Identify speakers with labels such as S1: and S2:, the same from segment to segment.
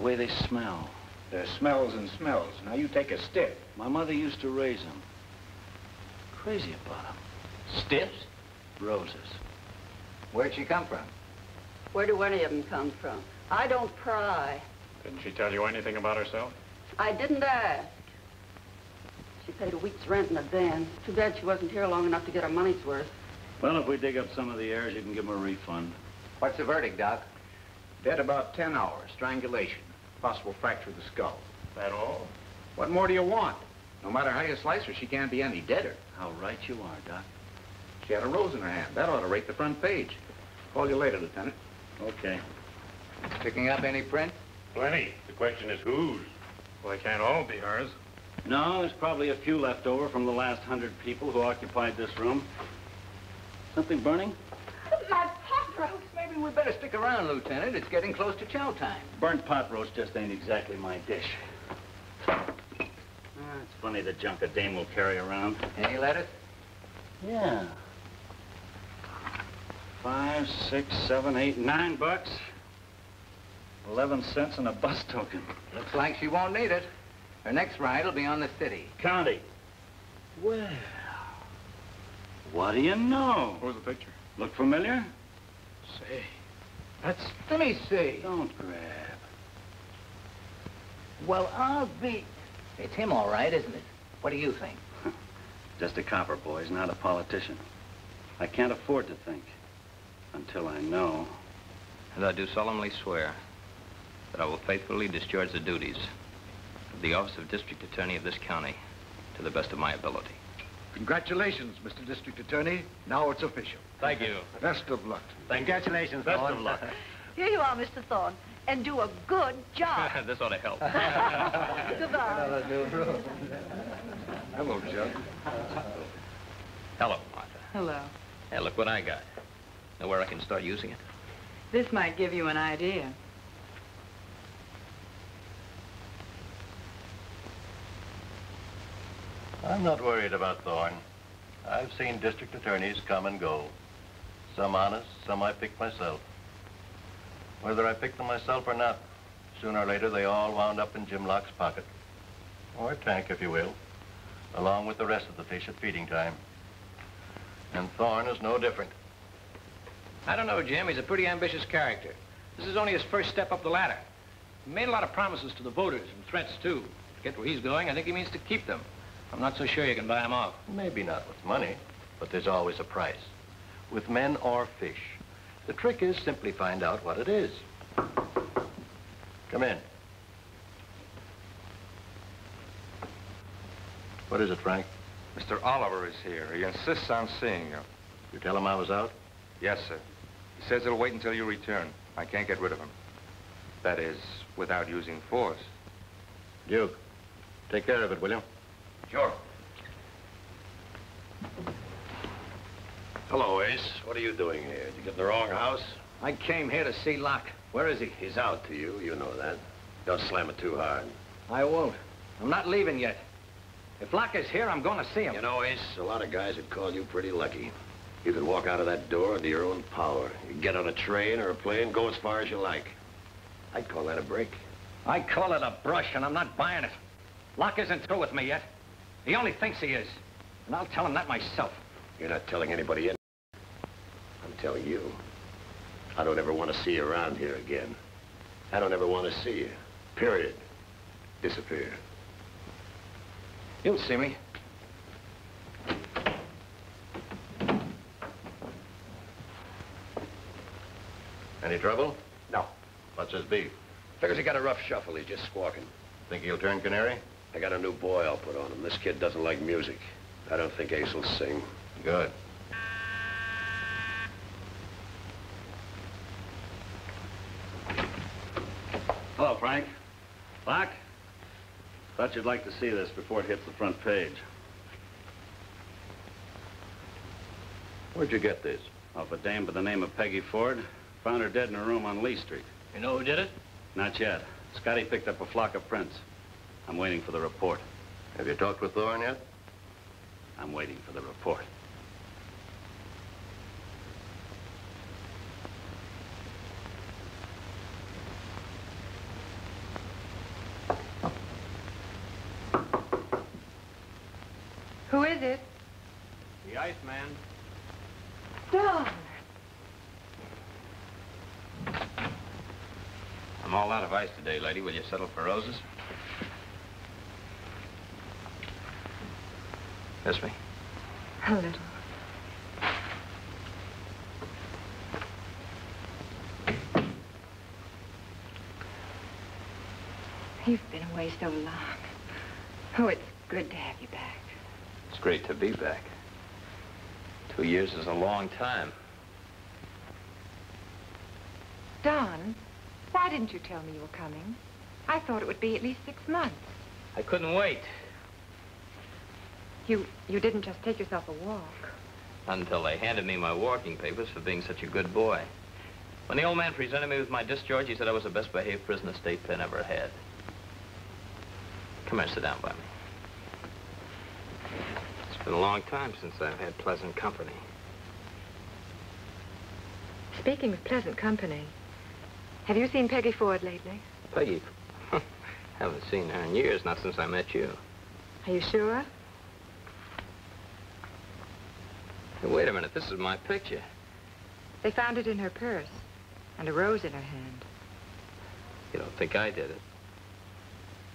S1: roses. Like the way they smell.
S2: There's smells and smells. Now you take a stiff.
S1: My mother used to raise them. Crazy about them.
S3: Stiffs?
S1: Roses.
S3: Where'd she come from?
S4: Where do any of them come from? I don't pry.
S5: Didn't she tell you anything about herself?
S4: I didn't ask. She paid a week's rent in advance. Too bad she wasn't here long enough to get her money's worth.
S1: Well, if we dig up some of the heirs, you can give them a refund.
S3: What's the verdict, Doc?
S2: Dead about 10 hours. Strangulation. Possible fracture of the skull.
S5: That all?
S2: What more do you want? No matter how you slice her, she can't be any deader.
S1: How right you are, Doc.
S2: She had a rose in her hand. That ought to rate the front page. Call you later, Lieutenant.
S1: Okay.
S3: Picking up any print?
S5: Plenty. The question is whose? Well, they can't all be hers.
S1: No, there's probably a few left over from the last hundred people who occupied this room. Something burning?
S4: My pot roast.
S3: Maybe we'd better stick around, Lieutenant. It's getting close to chow time.
S1: Burnt pot roast just ain't exactly my dish. Ah, it's funny the junk a dame will carry around.
S3: Any lettuce?
S1: Yeah. Five, six, seven, eight, nine bucks. Eleven cents and a bus token.
S3: Looks like she won't need it. Her next ride will be on the city.
S1: County. Well, what do you know?
S5: What was the picture?
S1: Look familiar?
S2: Say,
S3: That's... Let me see.
S1: Don't grab.
S3: Well, I'll be... It's him, all right, isn't it? What do you think?
S1: Just a copper, boys, not a politician. I can't afford to think. Until I know.
S6: And I do solemnly swear that I will faithfully discharge the duties of the office of District Attorney of this county to the best of my ability.
S7: Congratulations, Mr. District Attorney. Now it's official.
S6: Thank you.
S7: Best of luck.
S6: Congratulations,
S5: Best of luck.
S4: Here you are, Mr. Thorne, and do a good job.
S6: this ought to help.
S4: Goodbye.
S7: Hello, Judge.
S6: Hello, Martha.
S8: Hello.
S6: Hey, look what I got. Know where I can start using it?
S8: This might give you an idea.
S9: I'm not worried about Thorne. I've seen district attorneys come and go. Some honest, some I picked myself. Whether I picked them myself or not, sooner or later they all wound up in Jim Locke's pocket. Or tank, if you will, along with the rest of the fish at feeding time. And Thorne is no different.
S10: I don't know, Jim. He's a pretty ambitious character. This is only his first step up the ladder. He made a lot of promises to the voters and threats, too. To get where he's going, I think he means to keep them. I'm not so sure you can buy them off.
S9: Maybe not with money, but there's always a price. With men or fish. The trick is simply find out what it is. Come in. What is it, Frank?
S11: Mr. Oliver is here. He insists on seeing you.
S9: You tell him I was out?
S11: Yes, sir. He says he'll wait until you return. I can't get rid of him. That is, without using force.
S9: Duke, take care of it, will you?
S10: Sure.
S12: Hello, Ace. What are you doing here? Did you get in the wrong house?
S10: I came here to see Locke. Where is he?
S12: He's out to you. You know that. Don't slam it too hard.
S10: I won't. I'm not leaving yet. If Locke is here, I'm going to see him.
S12: You know, Ace, a lot of guys would call you pretty lucky. You could walk out of that door under your own power. You get on a train or a plane, go as far as you like. I'd call that a break.
S10: I call it a brush, and I'm not buying it. Locke isn't through with me yet. He only thinks he is. And I'll tell him that myself.
S12: You're not telling anybody in. I'm telling you. I don't ever want to see you around here again. I don't ever want to see you. Period. Disappear.
S10: You'll see me.
S9: Any trouble?
S12: No.
S9: What's his beef?
S12: Figures he got a rough shuffle. He's just squawking.
S9: Think he'll turn canary?
S12: I got a new boy I'll put on him. This kid doesn't like music. I don't think Ace will sing.
S9: Good.
S1: Hello, Frank. Locke? Thought you'd like to see this before it hits the front page.
S9: Where'd you get this?
S1: Off a dame by the name of Peggy Ford. Found her dead in her room on Lee Street.
S10: You know who did it?
S1: Not yet. Scotty picked up a flock of prints. I'm waiting for the report.
S9: Have you talked with Thorne yet?
S1: I'm waiting for the report.
S13: Who is it?
S6: The Iceman.
S13: Don!
S6: I'm all out of ice today, lady. Will you settle for roses? Miss me?
S13: A little. You've been away so long. Oh, it's good to have you back.
S6: It's great to be back. Two years is a long time.
S13: Don, why didn't you tell me you were coming? I thought it would be at least six months.
S6: I couldn't wait.
S13: You you didn't just take yourself a walk.
S6: Until they handed me my walking papers for being such a good boy. When the old man presented me with my discharge, he said I was the best behaved prisoner State pen ever had. Come here, sit down by me. It's been a long time since I've had pleasant company.
S13: Speaking of pleasant company, have you seen Peggy Ford lately?
S6: Peggy, haven't seen her in years, not since I met you.
S13: Are you sure?
S6: Hey, wait a minute, this is my picture.
S13: They found it in her purse and a rose in her hand.
S6: You don't think I did it?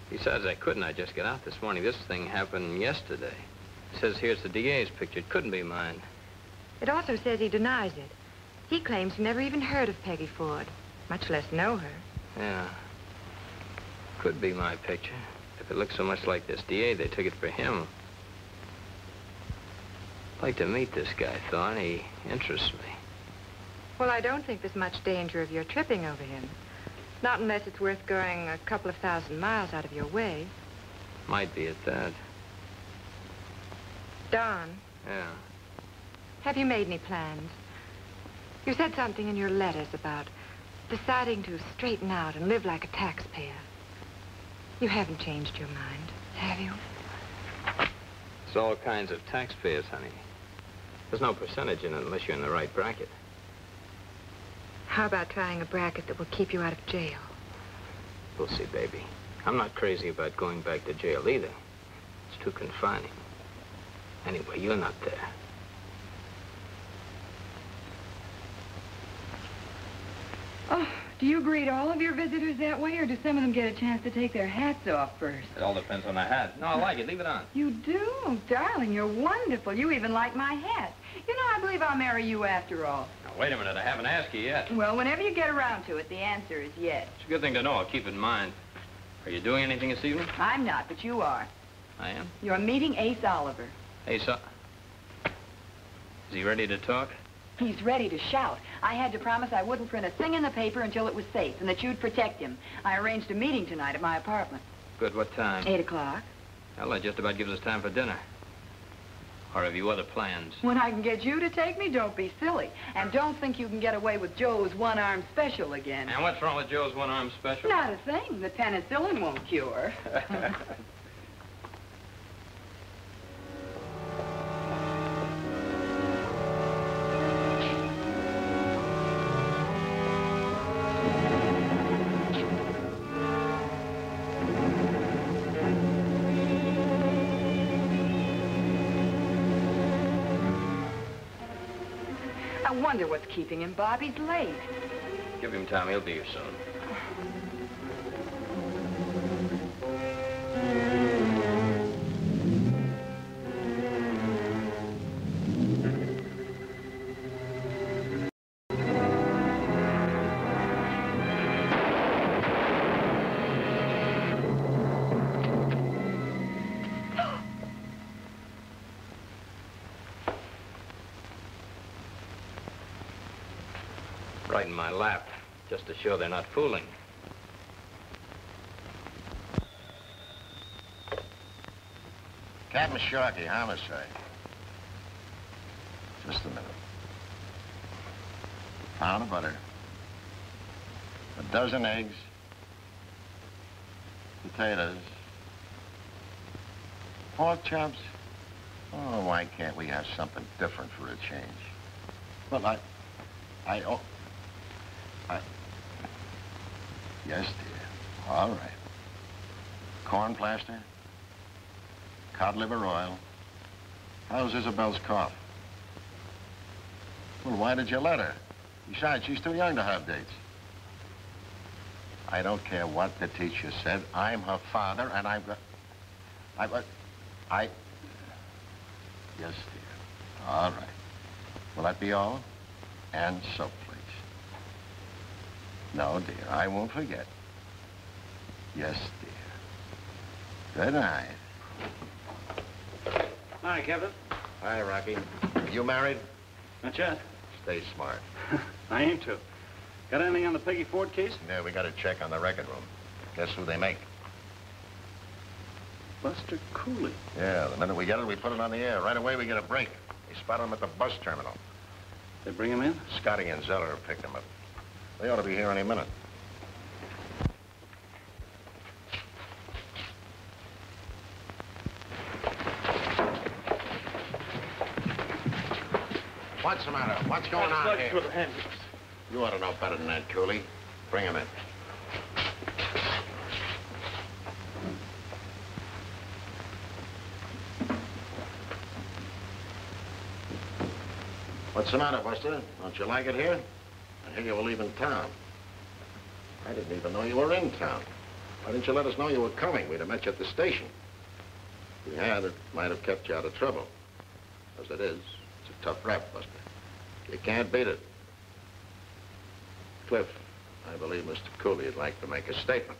S6: Besides, I couldn't. I just got out this morning. This thing happened yesterday. It says here's the DA's picture. It couldn't be mine.
S13: It also says he denies it. He claims he never even heard of Peggy Ford, much less know her.
S6: Yeah. Could be my picture. If it looks so much like this DA, they took it for him. I'd like to meet this guy, Thorne. He interests me.
S13: Well, I don't think there's much danger of your tripping over him. Not unless it's worth going a couple of thousand miles out of your way.
S6: Might be at that.
S13: Don,
S6: Yeah.
S13: have you made any plans? You said something in your letters about deciding to straighten out and live like a taxpayer. You haven't changed your mind, have you?
S6: It's all kinds of taxpayers, honey. There's no percentage in it unless you're in the right bracket.
S13: How about trying a bracket that will keep you out of jail?
S6: We'll see, baby. I'm not crazy about going back to jail either. It's too confining. Anyway, you're not there.
S8: Do you greet all of your visitors that way, or do some of them get a chance to take their hats off first?
S6: It all depends on the hat. No, I like it. Leave it on.
S8: You do? Darling, you're wonderful. You even like my hat. You know, I believe I'll marry you after all.
S6: Now, wait a minute. I haven't asked you yet.
S8: Well, whenever you get around to it, the answer is yes.
S6: It's a good thing to know. I'll keep it in mind. Are you doing anything this evening?
S8: I'm not, but you are.
S6: I am.
S8: You're meeting Ace Oliver.
S6: Ace. Is he ready to talk?
S8: He's ready to shout. I had to promise I wouldn't print a thing in the paper until it was safe and that you'd protect him. I arranged a meeting tonight at my apartment.
S6: Good. What time?
S8: Eight o'clock.
S6: Well, that just about gives us time for dinner. Or have you other plans?
S8: When I can get you to take me, don't be silly. And don't think you can get away with Joe's one-arm special again.
S6: And what's wrong with Joe's one-arm special?
S8: Not a thing. The penicillin won't cure. keeping him. Bobby's late.
S6: Give him time. He'll be here soon. Right in my lap, just to show they're not fooling.
S12: Captain Sharkey, homicide. Just a minute. Pound of butter. A dozen eggs. Potatoes. Pork chops. Oh, why can't we have something different for a change? Well, I... I... Oh, I... Yes, dear. All right. Corn plaster. Cod liver oil. How's Isabel's cough? Well, why did you let her? Besides, she's too young to have dates. I don't care what the teacher said. I'm her father, and I've got... I... I... Yes, dear. All right. Will that be all? And please. No, dear, I won't forget. Yes, dear. Good night.
S14: Hi, Kevin.
S12: Hi, Rocky. You married?
S14: Not yet.
S12: Stay smart.
S14: I aim to. Got anything on the Peggy Ford case?
S12: Yeah, we got a check on the record room. Guess who they make?
S14: Buster Cooley.
S12: Yeah, the minute we get it, we put it on the air. Right away, we get a break. They spot him at the bus terminal.
S14: They bring him in?
S12: Scotty and Zeller picked him up. They ought to be here any minute. What's the matter? What's going on here? You ought to know better than that, Cooley. Bring him in. What's the matter, Buster? Don't you like it here? I hear you were leaving town. I didn't even know you were in town. Why didn't you let us know you were coming? We'd have met you at the station. If we had, it might have kept you out of trouble. As it is, it's a tough rap, Buster. You can't beat it. Cliff, I believe Mr. Cooley would like to make a statement.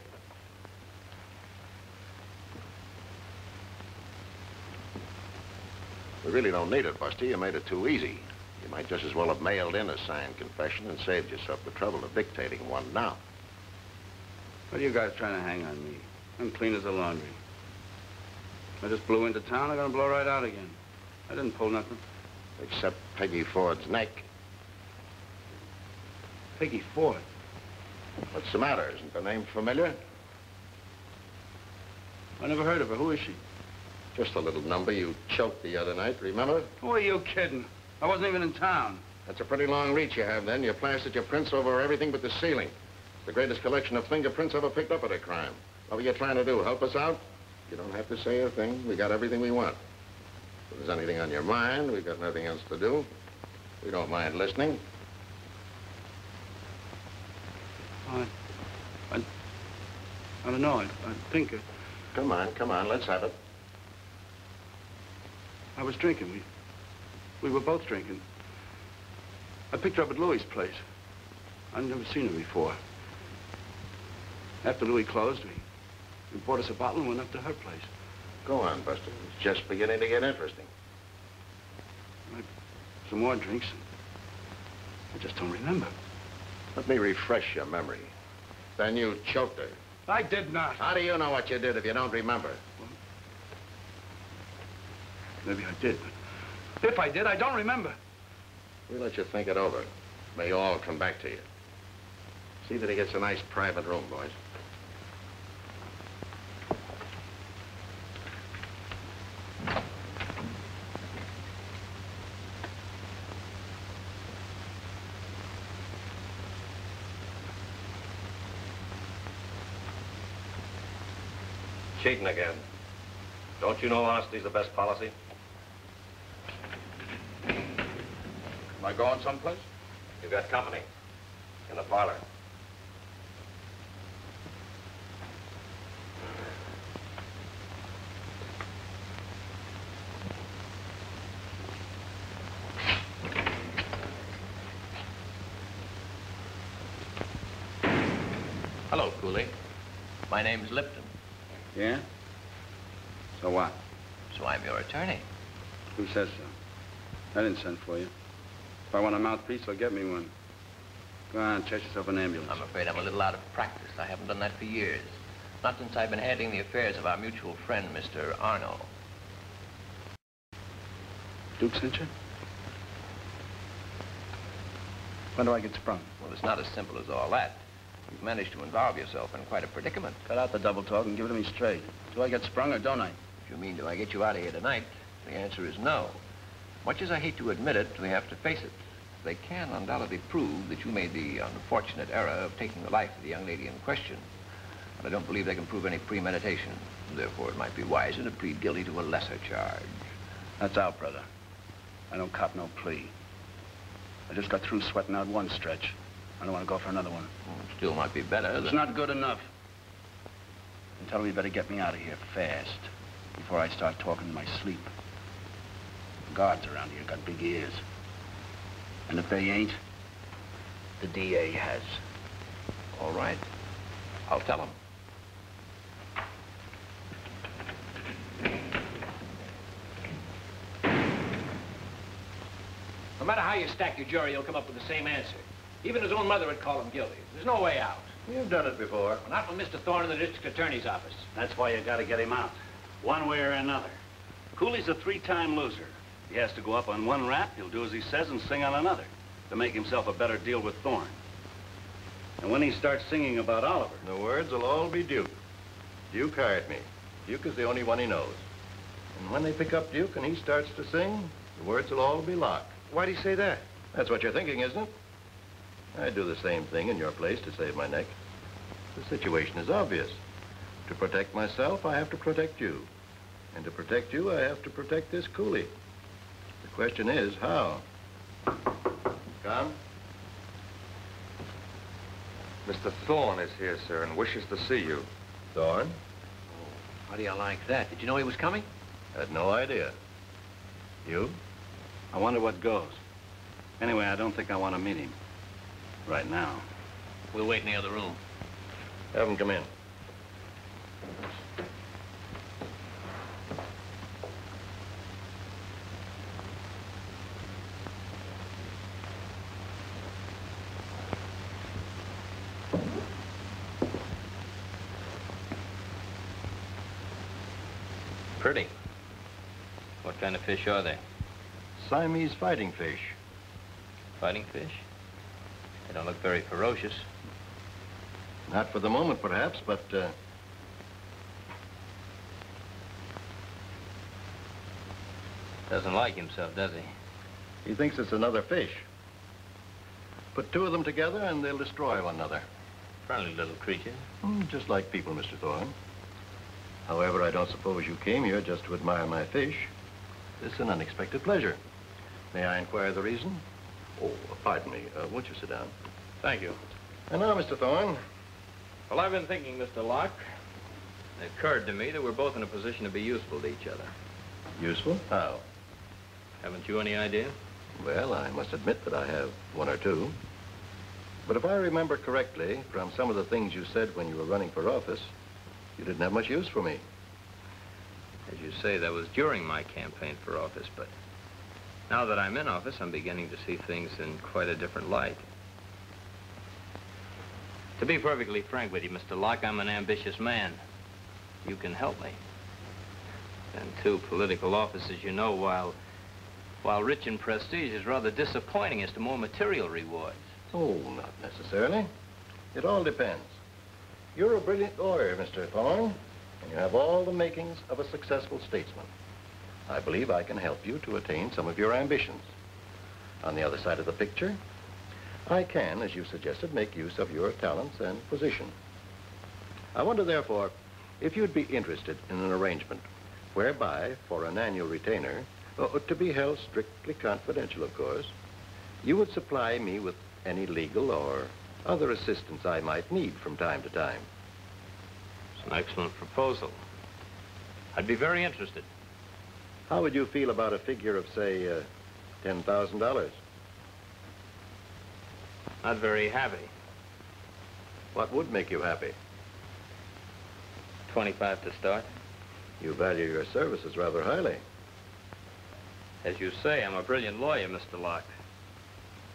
S12: We really don't need it, Buster. You made it too easy. You might just as well have mailed in a signed confession and saved yourself the trouble of dictating one now.
S1: What are you guys trying to hang on me? I'm clean as a laundry. I just blew into town, I'm gonna blow right out again. I didn't pull nothing.
S12: Except Peggy Ford's neck.
S1: Peggy Ford?
S12: What's the matter? Isn't the name familiar?
S1: I never heard of her. Who is she?
S12: Just a little number you choked the other night, remember?
S1: Who are you kidding? I wasn't even in town.
S12: That's a pretty long reach you have, then. You plastered your prints over everything but the ceiling. It's the greatest collection of fingerprints ever picked up at a crime. What were you trying to do, help us out? You don't have to say a thing. We got everything we want. If there's anything on your mind, we've got nothing else to do. We don't mind listening.
S1: I, I, I don't know. I, I think it,
S12: Come on, come on, let's have it.
S1: I was drinking. We, we were both drinking. I picked her up at Louis' place. I'd never seen her before. After Louis closed, we, we bought us a bottle and went up to her place.
S12: Go on, Buster. It's just beginning to get interesting.
S1: Some more drinks. and I just don't remember.
S12: Let me refresh your memory. Then you choked her.
S1: I did not.
S12: How do you know what you did if you don't remember?
S1: Maybe I did, but if I did, I don't remember.
S12: We let you think it over. May all come back to you. See that he gets a nice private room, boys.
S15: Cheating again. Don't you know honesty's the best policy?
S1: Am I going someplace?
S15: You've got company. In the parlor.
S16: Hello, Cooley. My name's Lipton.
S1: Yeah? So what?
S16: So I'm your attorney.
S1: Who says so? I didn't send for you. If I want a mouthpiece, I'll get me one. Go on, chase yourself an ambulance.
S16: I'm afraid I'm a little out of practice. I haven't done that for years. Not since I've been handling the affairs of our mutual friend, Mr. Arno.
S1: Duke sent you? When do I get sprung?
S16: Well, it's not as simple as all that. You've managed to involve yourself in quite a predicament.
S1: Cut out the double talk and give it to me straight. Do I get sprung or don't I?
S16: If you mean, do I get you out of here tonight? The answer is no. Much as I hate to admit it, we have to face it. They can undoubtedly prove that you made the unfortunate error of taking the life of the young lady in question. But I don't believe they can prove any premeditation. Therefore, it might be wiser to plead guilty to a lesser charge. That's out, brother. I don't cop no plea. I just got through sweating out one stretch. I don't want to go for another one.
S10: Still might be better.
S16: It's not good enough. And tell him he better get me out of here fast before I start talking in my sleep. The guards around here got big ears. And if they ain't, the DA has.
S10: All right. I'll tell him. No matter how you stack your jury, you'll come up with the same answer. Even his own mother would call him guilty. There's no way out.
S9: You've done it before.
S10: Well, not with Mr. Thorne in the district attorney's office.
S1: That's why you gotta get him out. One way or another. Cooley's a three-time loser. He has to go up on one rap, he'll do as he says, and sing on another to make himself a better deal with Thorne. And when he starts singing about Oliver...
S9: The words will all be Duke. Duke hired me. Duke is the only one he knows. And when they pick up Duke and he starts to sing, the words will all be Locke.
S5: Why do you say that?
S9: That's what you're thinking, isn't it? I'd do the same thing in your place to save my neck. The situation is obvious. To protect myself, I have to protect you. And to protect you, I have to protect this Cooley. The question is, how? Come.
S11: Mr. Thorne is here, sir, and wishes to see you.
S9: Thorne?
S10: Oh, How do you like that? Did you know he was coming?
S9: I had no idea. You?
S1: I wonder what goes. Anyway, I don't think I want to meet him. Right now.
S10: We'll wait in the other room.
S9: Have him come in.
S6: Pretty. What kind of fish are they?
S9: Siamese fighting fish.
S6: Fighting fish? They don't look very ferocious.
S9: Not for the moment, perhaps, but, uh...
S6: Doesn't like himself, does he?
S9: He thinks it's another fish. Put two of them together and they'll destroy one another.
S6: Friendly little creature.
S9: Mm, just like people, Mr. Thorne. However, I don't suppose you came here just to admire my fish. It's an unexpected pleasure. May I inquire the reason? Oh, pardon me. Uh, won't you sit down?
S5: Thank you.
S9: And now, Mr. Thorne.
S6: Well, I've been thinking, Mr. Locke. It occurred to me that we're both in a position to be useful to each other.
S9: Useful? How?
S6: Haven't you any idea?
S9: Well, I must admit that I have one or two. But if I remember correctly, from some of the things you said when you were running for office, you didn't have much use for me.
S6: As you say, that was during my campaign for office, but now that I'm in office, I'm beginning to see things in quite a different light. To be perfectly frank with you, Mr. Locke, I'm an ambitious man. You can help me. And two political offices, you know, while while rich in prestige, is rather disappointing as to more material rewards.
S9: Oh, not necessarily. It all depends. You're a brilliant lawyer, Mr. Thorne, and you have all the makings of a successful statesman. I believe I can help you to attain some of your ambitions. On the other side of the picture, I can, as you suggested, make use of your talents and position. I wonder, therefore, if you'd be interested in an arrangement whereby, for an annual retainer, uh, to be held strictly confidential, of course, you would supply me with any legal or other assistance I might need from time to time.
S6: It's an excellent proposal. I'd be very interested.
S9: How would you feel about a figure of, say, uh, $10,000?
S6: Not very happy.
S9: What would make you happy?
S6: 25 to start.
S9: You value your services rather highly.
S6: As you say, I'm a brilliant lawyer, Mr. Locke.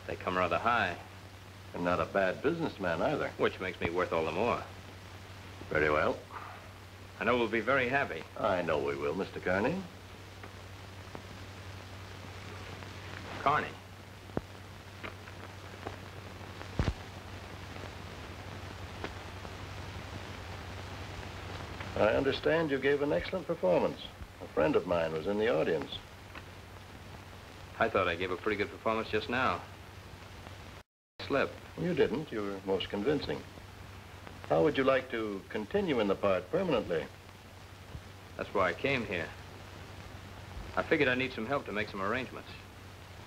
S6: They come rather high.
S9: And not a bad businessman either.
S6: Which makes me worth all the more.
S9: Very well.
S6: I know we'll be very happy.
S9: I know we will, Mr. Carney.
S6: Carney.
S9: I understand you gave an excellent performance. A friend of mine was in the audience.
S6: I thought I gave a pretty good performance just now. Slept.
S9: You didn't. You were most convincing. How would you like to continue in the part permanently?
S6: That's why I came here. I figured I'd need some help to make some arrangements.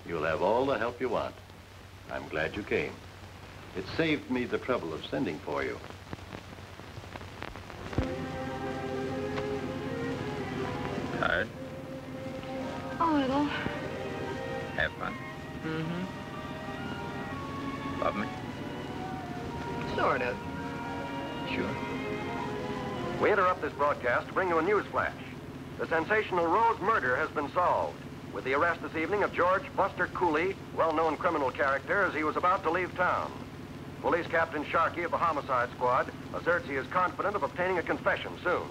S9: You'll have all the help you want. I'm glad you came. It saved me the trouble of sending for you.
S6: Tired?
S8: A
S17: broadcast to bring you a news flash. The sensational Rose murder has been solved with the arrest this evening of George Buster Cooley, well-known criminal character, as he was about to leave town. Police Captain Sharkey of the Homicide Squad asserts he is confident of obtaining a confession soon.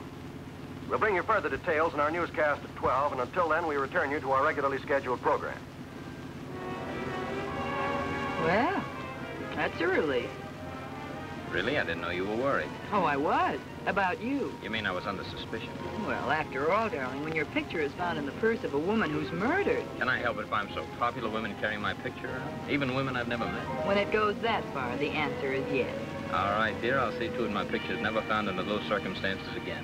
S17: We'll bring you further details in our newscast at 12, and until then, we return you to our regularly scheduled program.
S8: Well, that's a relief.
S6: Really? I didn't know you were worried.
S8: Oh, I was. About you.
S6: You mean I was under suspicion?
S8: Well, after all, darling, when your picture is found in the purse of a woman who's murdered,
S6: Can I help it if I'm so popular, women carry my picture around? Even women I've never met?
S8: when it goes that far, the answer is yes.
S6: All right, dear, I'll see to it my picture's never found under those circumstances again.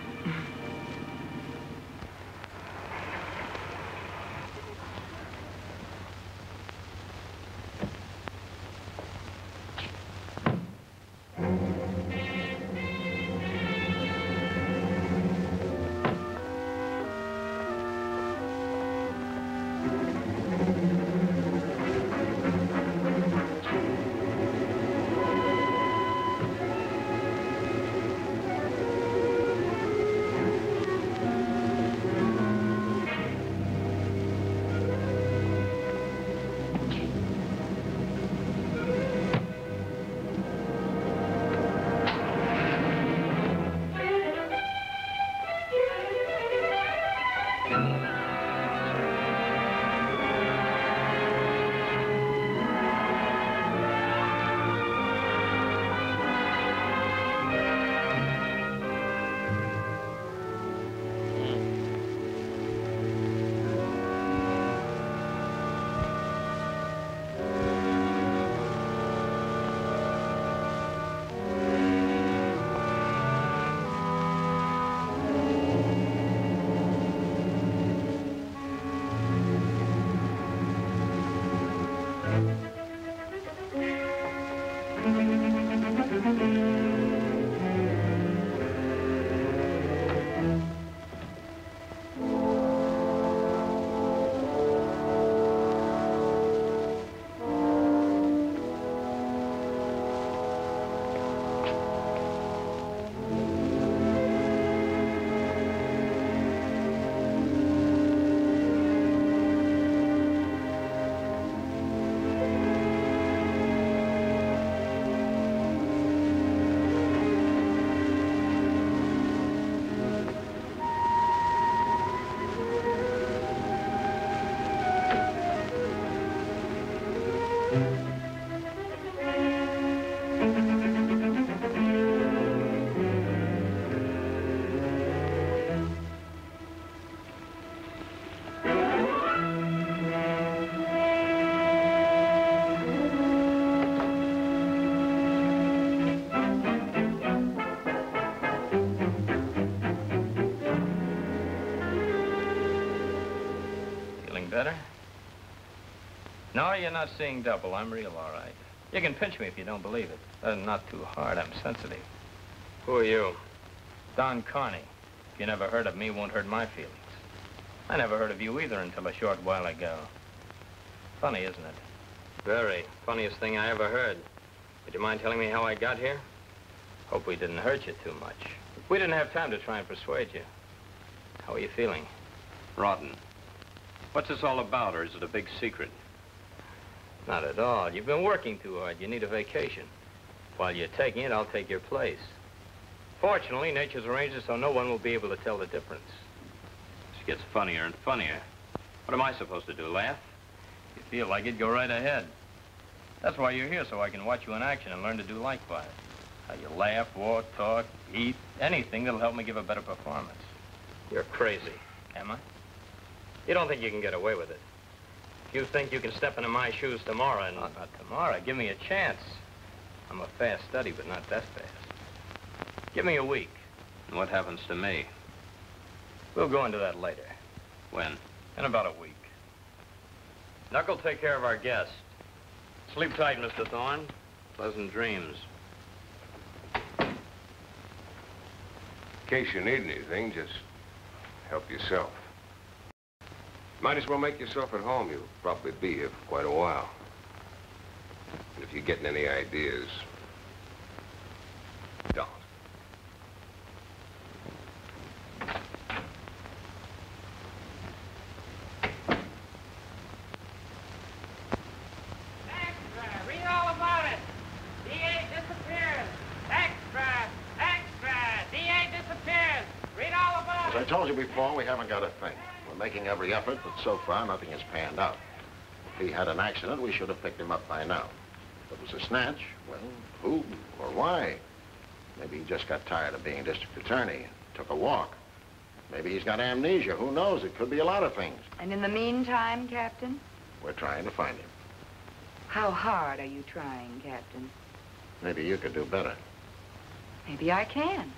S6: No, you're not seeing double. I'm real, all right. You can pinch me if you don't believe it. Uh, not too hard. I'm sensitive. Who are you? Don Carney. If you never heard of me, won't hurt my feelings. I never heard of you either until a short while ago. Funny, isn't it? Very. Funniest thing I ever heard. Would you mind telling me how I got here? Hope we didn't hurt you too much. We didn't have time to try and persuade you. How are you feeling?
S1: Rotten. What's this all about, or is it a big secret?
S6: Not at all. You've been working too hard. You need a vacation. While you're taking it, I'll take your place. Fortunately, nature's arranged it so no one will be able to tell the difference.
S1: This gets funnier and funnier. What am I supposed to do, laugh?
S6: If you feel like it, go right ahead. That's why you're here, so I can watch you in action and learn to do likewise. How you laugh, walk, talk, eat, anything that'll help me give a better performance. You're crazy. Am I? You don't think you can get away with it? If you think you can step into my shoes tomorrow and... Not, not tomorrow. Give me a chance. I'm a fast study, but not that fast. Give me a week.
S1: And what happens to me?
S6: We'll go into that later.
S1: When?
S6: In about a week. Knuckle, take care of our guest. Sleep tight, Mr. Thorne. Pleasant dreams.
S18: In case you need anything, just help yourself. Might as well make yourself at home. You'll probably be here for quite a while. And if you're getting any ideas, don't.
S19: Read all about it. DA disappears. Extra, extra. DA disappears. Read all about
S12: As I told you before, we haven't got a thing. We're making every effort, but so far nothing has panned out. If he had an accident, we should have picked him up by now. If it was a snatch, well, who or why? Maybe he just got tired of being district attorney and took a walk. Maybe he's got amnesia. Who knows? It could be a lot of things.
S8: And in the meantime, Captain,
S12: We're trying to find him.
S8: how hard are you trying, Captain?
S12: Maybe you could do better.
S8: Maybe I can.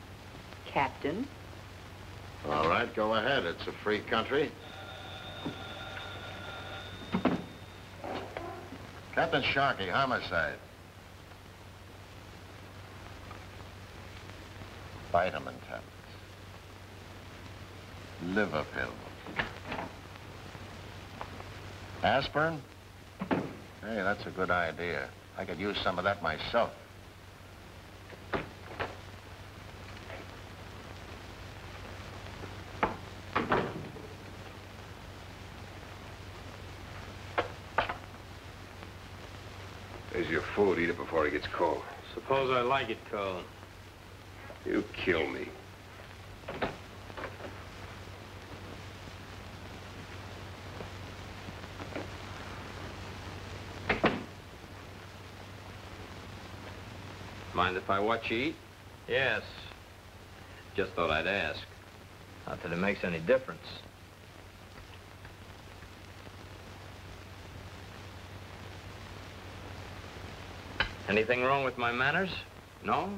S8: Captain.
S12: All right, go ahead. It's a free country. Captain Sharkey, homicide. Vitamin tablets. Liver pills. Aspirin? Hey, that's a good idea. I could use some of that myself.
S18: There's your food. Eat it before it gets cold.
S6: Suppose I like it cold.
S18: You kill me.
S6: Mind if I watch you eat? Yes. Just thought I'd ask. Not that it makes any difference. Anything wrong with my manners? No?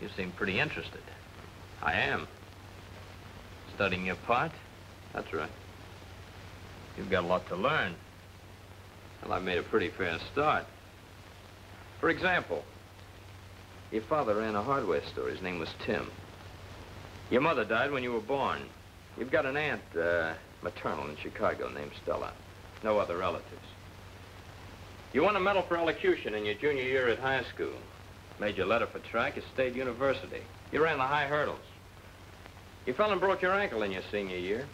S6: You seem pretty interested. I am. Studying your part? That's right. You've got a lot to learn. Well, I've made a pretty fair start. For example, your father ran a hardware store. His name was Tim. Your mother died when you were born. You've got an aunt, uh, maternal in Chicago named Stella. No other relatives. You won a medal for elocution in your junior year at high school. Made your letter for track at State University. You ran the high hurdles. You fell and broke your ankle in your senior year.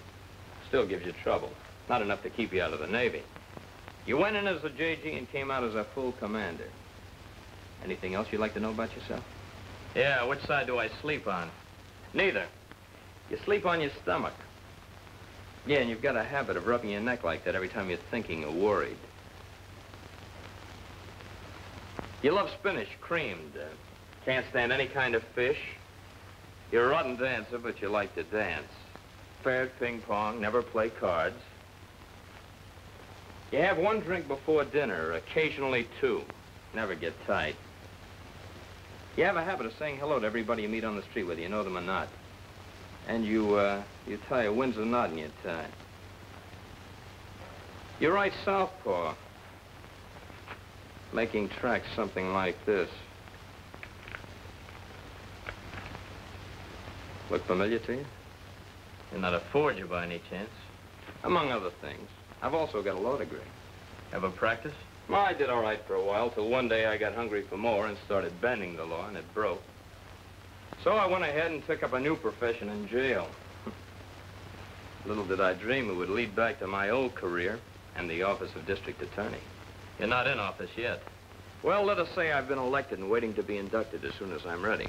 S6: Still gives you trouble. Not enough to keep you out of the Navy. You went in as a JG and came out as a full commander. Anything else you'd like to know about yourself? Yeah, which side do I sleep on? Neither. You sleep on your stomach. Yeah, and you've got a habit of rubbing your neck like that every time you're thinking or worried. You love spinach, creamed. Uh, can't stand any kind of fish. You're a rotten dancer, but you like to dance. Fair at ping pong, never play cards. You have one drink before dinner, occasionally two. Never get tight. You have a habit of saying hello to everybody you meet on the street, whether you know them or not. And you, uh, you tie a Windsor knot in your tie. You write southpaw. Making tracks something like this. Look familiar to you? You're not a forger by any chance? Among other things. I've also got a law degree. Ever practice? Well, I did all right for a while, till one day I got hungry for more and started bending the law, and it broke. So I went ahead and took up a new profession in jail. Little did I dream it would lead back to my old career and the office of district attorney. You're not in office yet. Well, let us say I've been elected and waiting to be inducted as soon as I'm ready.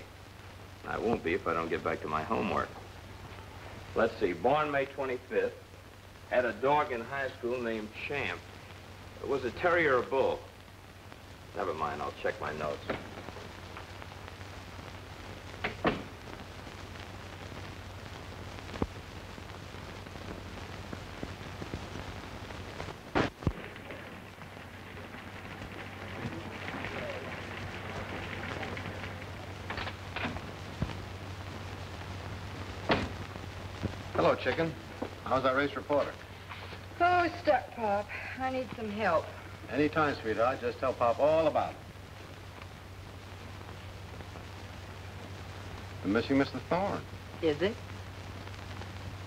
S6: I won't be if I don't get back to my homework. Let's see, born May 25th, had a dog in high school named Champ. It was a terrier or bull. Never mind, I'll check my notes.
S12: Hello, chicken. How's that race reporter?
S8: Oh, stuck, Pop. I need some help.
S20: Anytime, sweetheart. Just tell Pop all about it. The missing Mr. Thorne.
S8: Is it?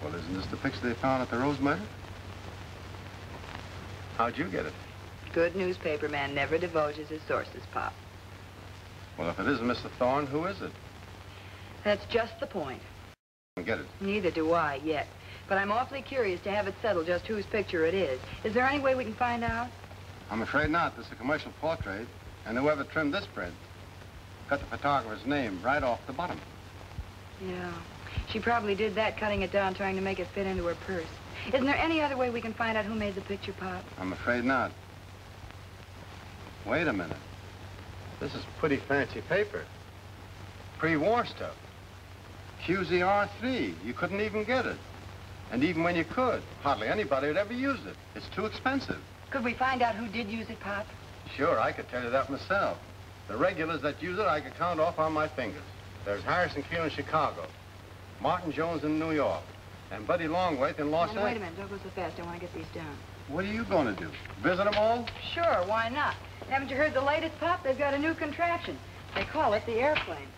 S20: Well, isn't this the picture they found at the Rose Murder? How'd you get it?
S8: Good newspaper man never divulges his sources, Pop.
S20: Well, if it isn't Mr. Thorne, who is it?
S8: That's just the point.
S20: Get it.
S8: Neither do I yet. But I'm awfully curious to have it settled just whose picture it is. Is there any way we can find out?
S20: I'm afraid not. This is a commercial portrait, and whoever trimmed this print cut the photographer's name right off the bottom.
S8: Yeah. She probably did that, cutting it down, trying to make it fit into her purse. Isn't there any other way we can find out who made the picture, Pop?
S20: I'm afraid not. Wait a minute. This is pretty fancy paper. Pre-war stuff. QZR3. You couldn't even get it. And even when you could, hardly anybody would ever use it. It's too expensive.
S8: Could we find out who did use it, Pop?
S20: Sure, I could tell you that myself. The regulars that use it, I could count off on my fingers. There's Harrison Keel in Chicago, Martin Jones in New York, and Buddy Longworth in Los
S8: Now, wait a minute. Don't go so fast. I want to get these down.
S20: What are you going to do? Visit them all?
S8: Sure, why not? Haven't you heard the latest, Pop? They've got a new contraption. They call it the airplane.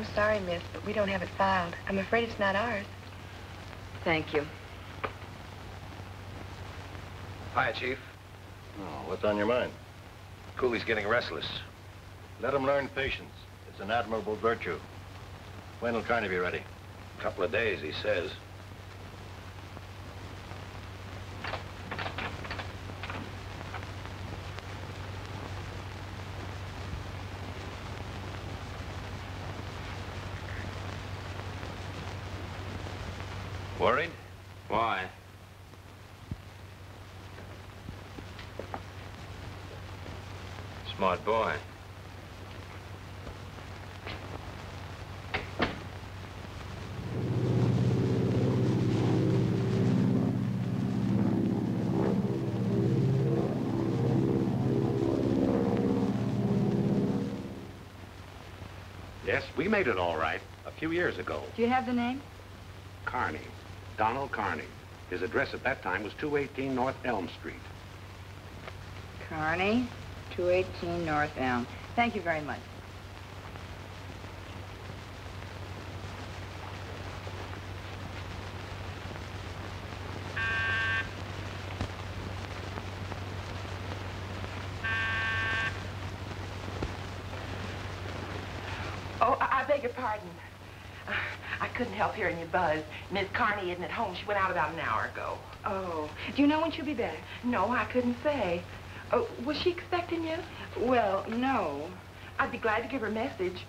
S13: I'm sorry, miss, but we don't have it filed. I'm afraid it's not ours.
S8: Thank you.
S9: Hi, Chief. Oh, what's on your mind? Cooley's getting restless. Let him learn patience. It's an admirable virtue. When will Carney be ready?
S12: A couple of days, he says.
S6: Worried? Why? Smart boy.
S2: Yes, we made it all right a few years ago.
S8: Do you have the name?
S2: Carney. Donald Carney. His address at that time was 218 North Elm Street.
S8: Carney, 218 North Elm. Thank you very much.
S21: Oh, I, I beg your pardon. Uh, I couldn't help hearing you buzz. Miss Carney isn't at home. She went out about an hour ago.
S8: Oh, do you know when she'll be back?
S21: No, I couldn't say. Oh, was she expecting you?
S8: Well, no.
S21: I'd be glad to give her a message.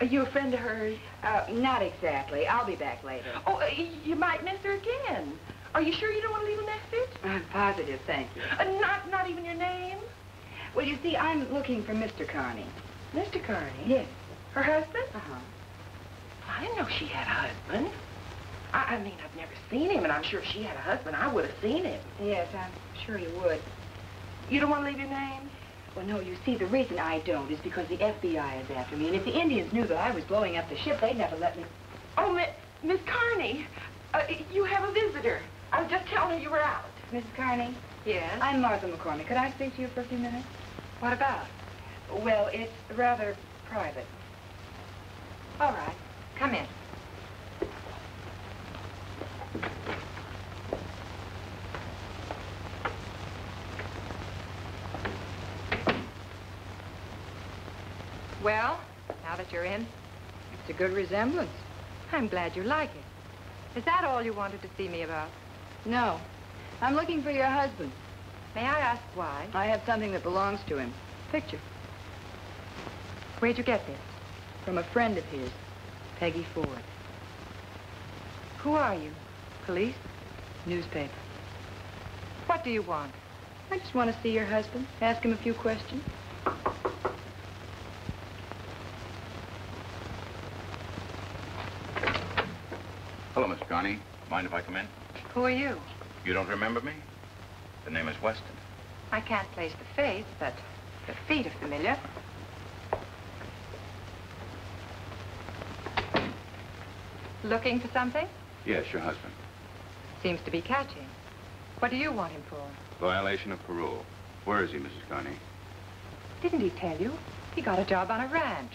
S21: Are you a friend of hers?
S8: Uh, not exactly. I'll be back later.
S21: Oh, uh, you might miss her again. Are you sure you don't want to leave a message?
S8: I'm positive, thank you.
S21: Uh, not, not even your name?
S8: Well, you see, I'm looking for Mr. Carney.
S21: Mr. Carney?
S8: Yes.
S21: Her husband?
S8: Uh-huh.
S21: I didn't know she had a husband. I, I mean, I've never seen him, and I'm sure if she had a husband, I would have seen him.
S8: Yes, I'm sure you would.
S21: You don't want to leave your name?
S8: Well, no, you see, the reason I don't is because the FBI is after me, and if the Indians knew that I was blowing up the ship, they'd never let me...
S21: Oh, Mi- Miss Carney, uh, you have a visitor. I was just telling her you were out.
S8: Mrs. Carney?
S21: Yes?
S8: I'm Martha McCormick. Could I speak to you for a few minutes?
S21: What about?
S8: Well, it's rather private.
S13: All right. Come in. Well, now that you're in,
S8: It's a good resemblance.
S13: I'm glad you like it. Is that all you wanted to see me about?
S8: No. I'm looking for your husband.
S13: May I ask why?
S8: I have something that belongs to him. Picture.
S13: Where'd you get this?
S8: From a friend of his, Peggy Ford.
S13: Who are you? Police?
S8: Newspaper.
S13: What do you want?
S8: I just want to see your husband, ask him a few questions.
S11: Hello, Miss Carney. Mind if I come in?
S13: Who are you?
S11: You don't remember me? The name is Weston.
S13: I can't place the face, but the feet are familiar. Looking for something?
S11: Yes, your husband.
S13: Seems to be catching. What do you want him for?
S11: Violation of parole. Where is he, Mrs. Carney?
S13: Didn't he tell you? He got a job on a ranch.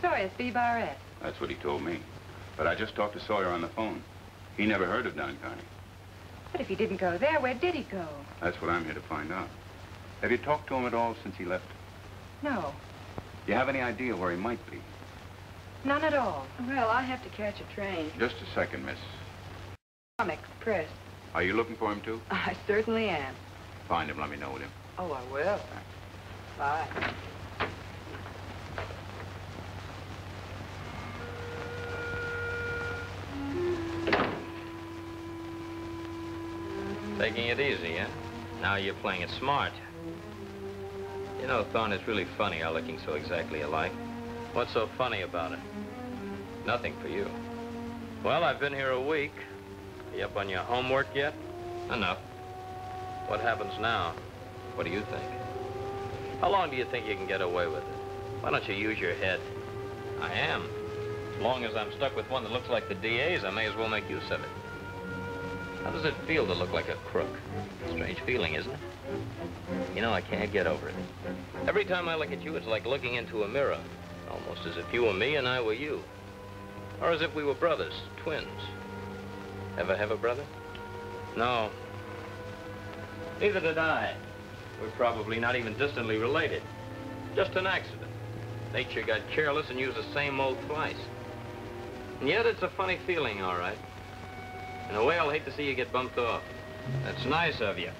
S13: Sawyer's B-Bar-S.
S11: That's what he told me. But I just talked to Sawyer on the phone. He never heard of Don Carney.
S13: But if he didn't go there, where did he go?
S11: That's what I'm here to find out. Have you talked to him at all since he left?
S13: No,
S11: Do you have any idea where he might be?
S13: none at all.
S4: Well, I have to catch a train.
S11: Just a second, miss.
S4: I'm express.
S11: Are you looking for him, too?
S4: I certainly am.
S11: Find him, let me know with him.
S4: Oh, I will. Bye.
S6: Taking it easy, huh? Now you're playing it smart. You know, Thorne, it's really funny our looking so exactly alike. What's so funny about it? Nothing for you. Well, I've been here a week. You up on your homework yet? Enough. What happens now? What do you think? How long do you think you can get away with it? Why don't you use your head? I am. As long as I'm stuck with one that looks like the DA's, I may as well make use of it. How does it feel to look like a crook? Strange feeling, isn't it? You know, I can't get over it. Every time I look at you, it's like looking into a mirror. Almost as if you were me and I were you. Or as if we were brothers, twins. Ever have a brother? No. Neither did I. We're probably not even distantly related. Just an accident. Nature got careless and used the same mold twice. And yet it's a funny feeling, all right. In a way, I'll hate to see you get bumped off. That's nice of you.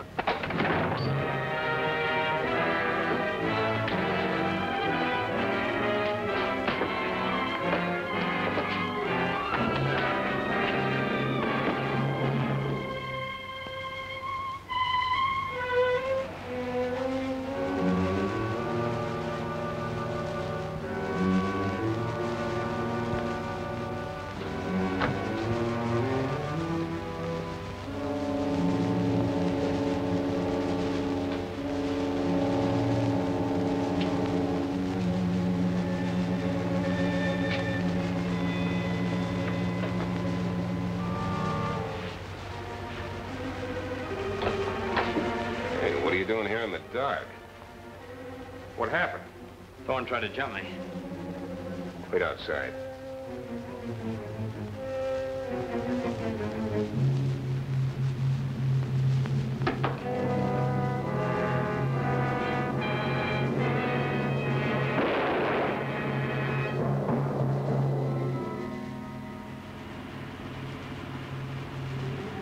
S18: Outside.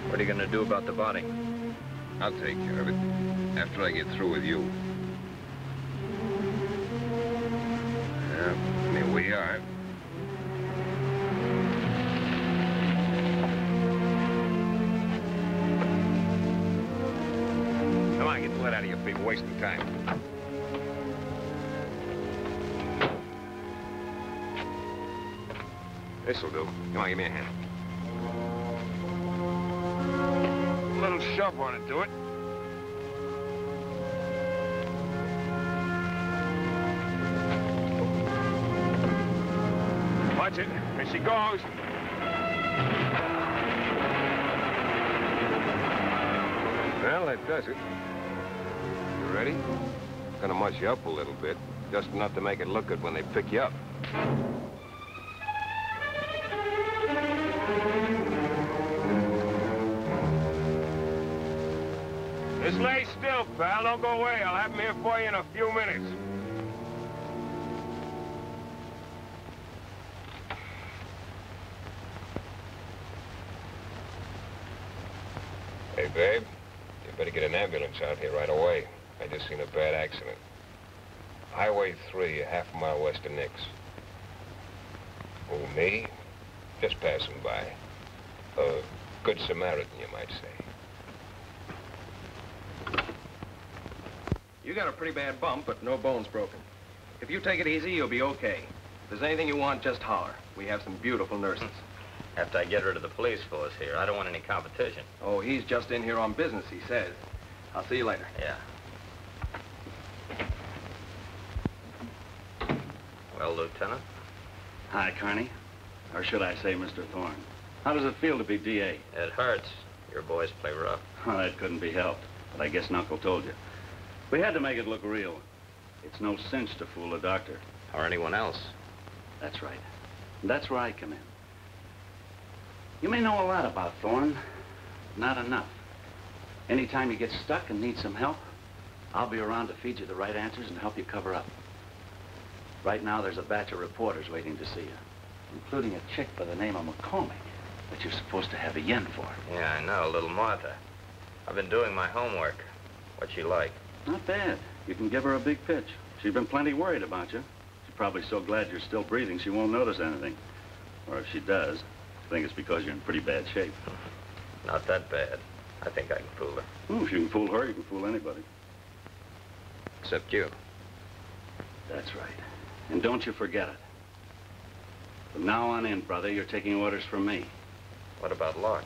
S6: What are you gonna do about the body?
S18: I'll take care of it after I get through with you. Lead out of your feet. We're wasting time. This'll do. Come on, give me a hand. A little shove on it, do it. Watch it. Here she goes. Well, that does it. Ready? Gonna muss you up a little bit. Just enough to make it look good when they pick you up. Just lay still, pal. Don't go away. I'll have him here for you in a few minutes. Half a mile Nix. Who, me? Just passing by. A good Samaritan, you might say.
S10: You got a pretty bad bump, but no bones broken. If you take it easy, you'll be okay. If there's anything you want, just holler. We have some beautiful nurses.
S6: After I get rid of the police force here, I don't want any competition.
S22: Oh, he's just in here on business, he says. I'll see you later.
S6: Yeah. Well, Lieutenant?
S1: Hi, Carney. Or should I say Mr. Thorne? How does it feel to be DA?
S6: It hurts. Your boys play rough.
S1: Oh, that couldn't be helped. But I guess Knuckle told you. We had to make it look real. It's no cinch to fool a doctor.
S6: Or anyone else.
S1: That's right. And that's where I come in. You may know a lot about Thorne, not enough. Anytime you get stuck and need some help, I'll be around to feed you the right answers and help you cover up. Right now, there's a batch of reporters waiting to see you, including a chick by the name of McCormick that you're supposed to have a yen for.
S6: Yeah, I know, little Martha. I've been doing my homework. What's she like?
S1: Not bad. You can give her a big pitch. She's been plenty worried about you. She's probably so glad you're still breathing she won't notice anything. Or if she does, I think it's because you're in pretty bad shape.
S6: Not that bad. I think I can fool her.
S1: Oh, if you can fool her, you can fool anybody.
S6: Except you.
S1: That's right. And don't you forget it. From now on in, brother, you're taking orders from me.
S6: What about Locke?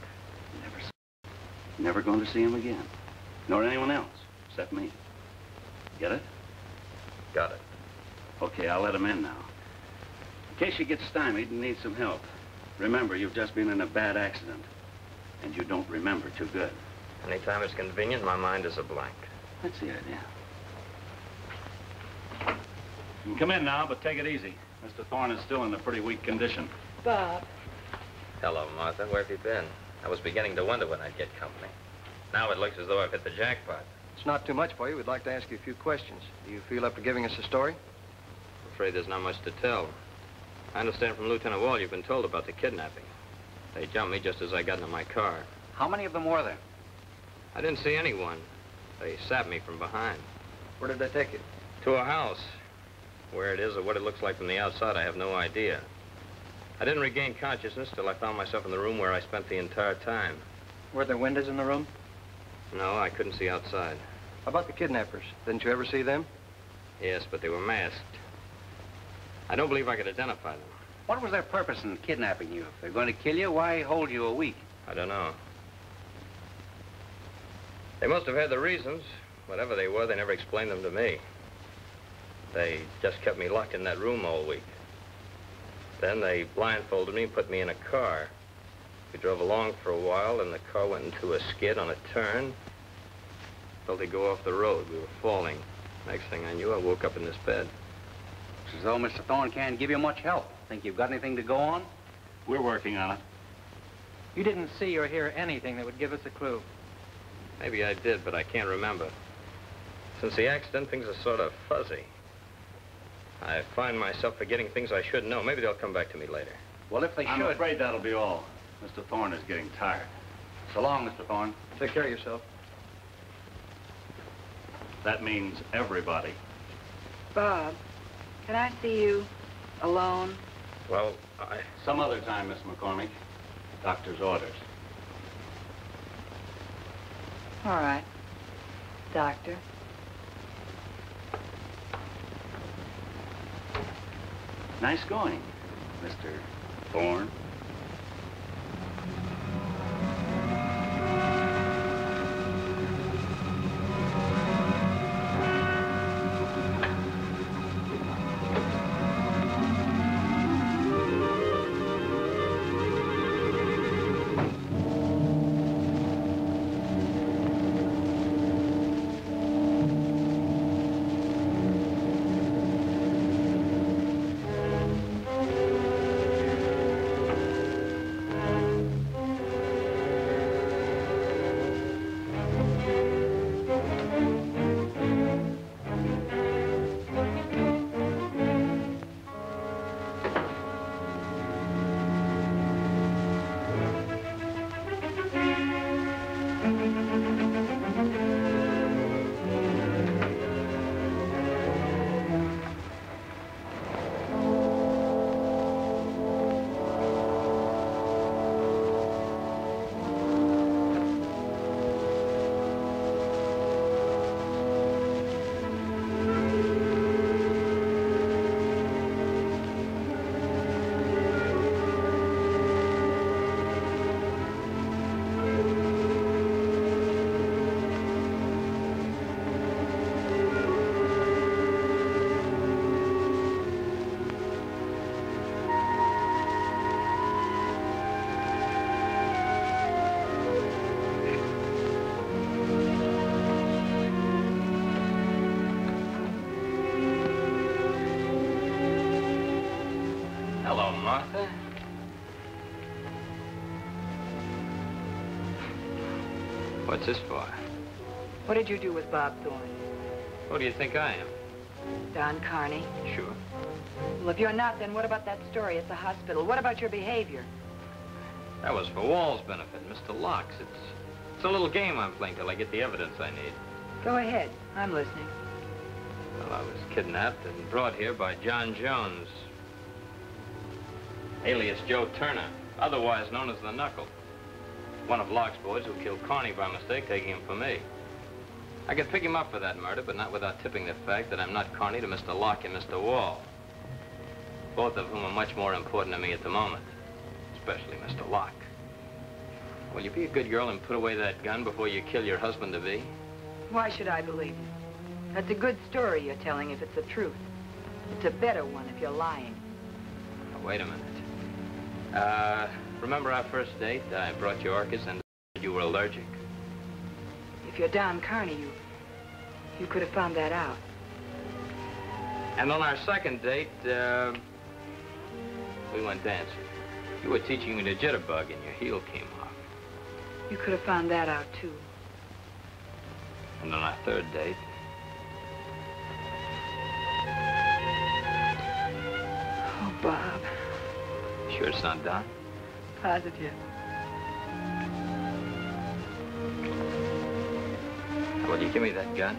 S1: Never, never going to see him again. Nor anyone else, except me. Get it?
S6: Got it.
S1: Okay, I'll let him in now. In case you get stymied and need some help, remember you've just been in a bad accident. And you don't remember too good.
S6: Anytime it's convenient, my mind is a blank.
S1: That's the idea. You can come in now, but take it easy. Mr. Thorne is still in a pretty weak condition.
S8: Bob.
S6: Hello, Martha. Where have you been? I was beginning to wonder when I'd get company. Now it looks as though I've hit the jackpot.
S22: It's not too much for you. We'd like to ask you a few questions. Do you feel up to giving us a story?
S6: I'm afraid there's not much to tell. I understand from Lieutenant Wall you've been told about the kidnapping. They jumped me just as I got into my car.
S3: How many of them were there?
S6: I didn't see anyone. They sapped me from behind.
S22: Where did they take you?
S6: To a house. Where it is or what it looks like from the outside, I have no idea. I didn't regain consciousness till I found myself in the room where I spent the entire time.
S22: Were there windows in the room?
S6: No, I couldn't see outside.
S22: How about the kidnappers? Didn't you ever see them?
S6: Yes, but they were masked. I don't believe I could identify them.
S3: What was their purpose in kidnapping you? If they're going to kill you, why hold you a week?
S6: I don't know. They must have had the reasons. Whatever they were, they never explained them to me. They just kept me locked in that room all week. Then they blindfolded me and put me in a car. We drove along for a while, and the car went into a skid on a turn. Felt it go off the road. We were falling. Next thing I knew, I woke up in this bed.
S3: It's as though Mr. Thorne can't give you much help. Think you've got anything to go on?
S1: We're working on it.
S23: You didn't see or hear anything that would give us a clue.
S6: Maybe I did, but I can't remember. Since the accident, things are sort of fuzzy. I find myself forgetting things I should know. Maybe they'll come back to me later.
S3: Well, if they should.
S1: I'm afraid that'll be all. Mr. Thorne is getting tired. So long, Mr. Thorne.
S22: Take care of yourself.
S1: That means everybody.
S8: Bob, can I see you alone?
S6: Well, I...
S1: Some other time, Miss McCormick. Doctor's orders.
S8: All right. Doctor.
S1: Nice going, Mr. Thorne.
S6: Martha? What's this for?
S8: What did you do with Bob Thorne?
S6: Who do you think I am?
S8: Don Carney?
S6: Sure.
S8: Well, if you're not, then what about that story at the hospital? What about your behavior?
S6: That was for Wall's benefit, Mr. Locke's. It's, it's a little game I'm playing till I get the evidence I need.
S8: Go ahead. I'm listening.
S6: Well, I was kidnapped and brought here by John Jones, alias Joe Turner, otherwise known as the Knuckle. One of Locke's boys who killed Carney by mistake, taking him for me. I could pick him up for that murder, but not without tipping the fact that I'm not Carney to Mr. Locke and Mr. Wall. Both of whom are much more important to me at the moment, especially Mr. Locke. Will you be a good girl and put away that gun before you kill your husband-to-be?
S8: Why should I believe you? That's a good story you're telling if it's the truth. It's a better one if you're lying.
S6: Now, wait a minute. Uh, remember our first date? I brought you orchids and you were allergic.
S8: If you're Don Carney, you... you could have found that out.
S6: And on our second date, uh, we went dancing. You were teaching me the jitterbug and your heel came off.
S8: You could have found that out, too.
S6: And on our third date, sure it's not Don?
S8: Positive.
S6: Will you give me that gun?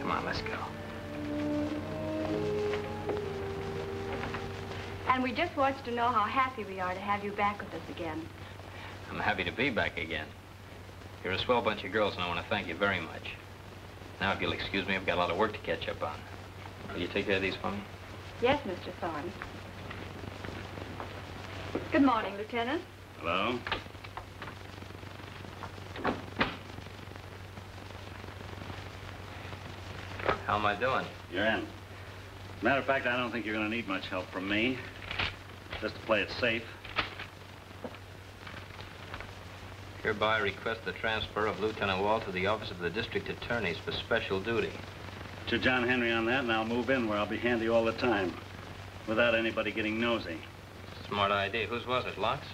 S6: Come on, let's go.
S24: And we just want you to know how happy we are to have you back with us again.
S6: I'm happy to be back again. You're a swell bunch of girls, and I want to thank you very much. Now, if you'll excuse me, I've got a lot of work to catch up on. Will you take care of these for me?
S24: Yes, Mr. Thorne. Good morning, Lieutenant.
S1: Hello?
S6: How am I doing?
S1: You're in. Matter of fact, I don't think you're going to need much help from me. Just to play it safe.
S6: Hereby request the transfer of Lieutenant Wall to the office of the district attorneys for special duty.
S1: To John Henry on that, and I'll move in where I'll be handy all the time. Without anybody getting nosy.
S6: Smart idea. Whose was it, Locke's?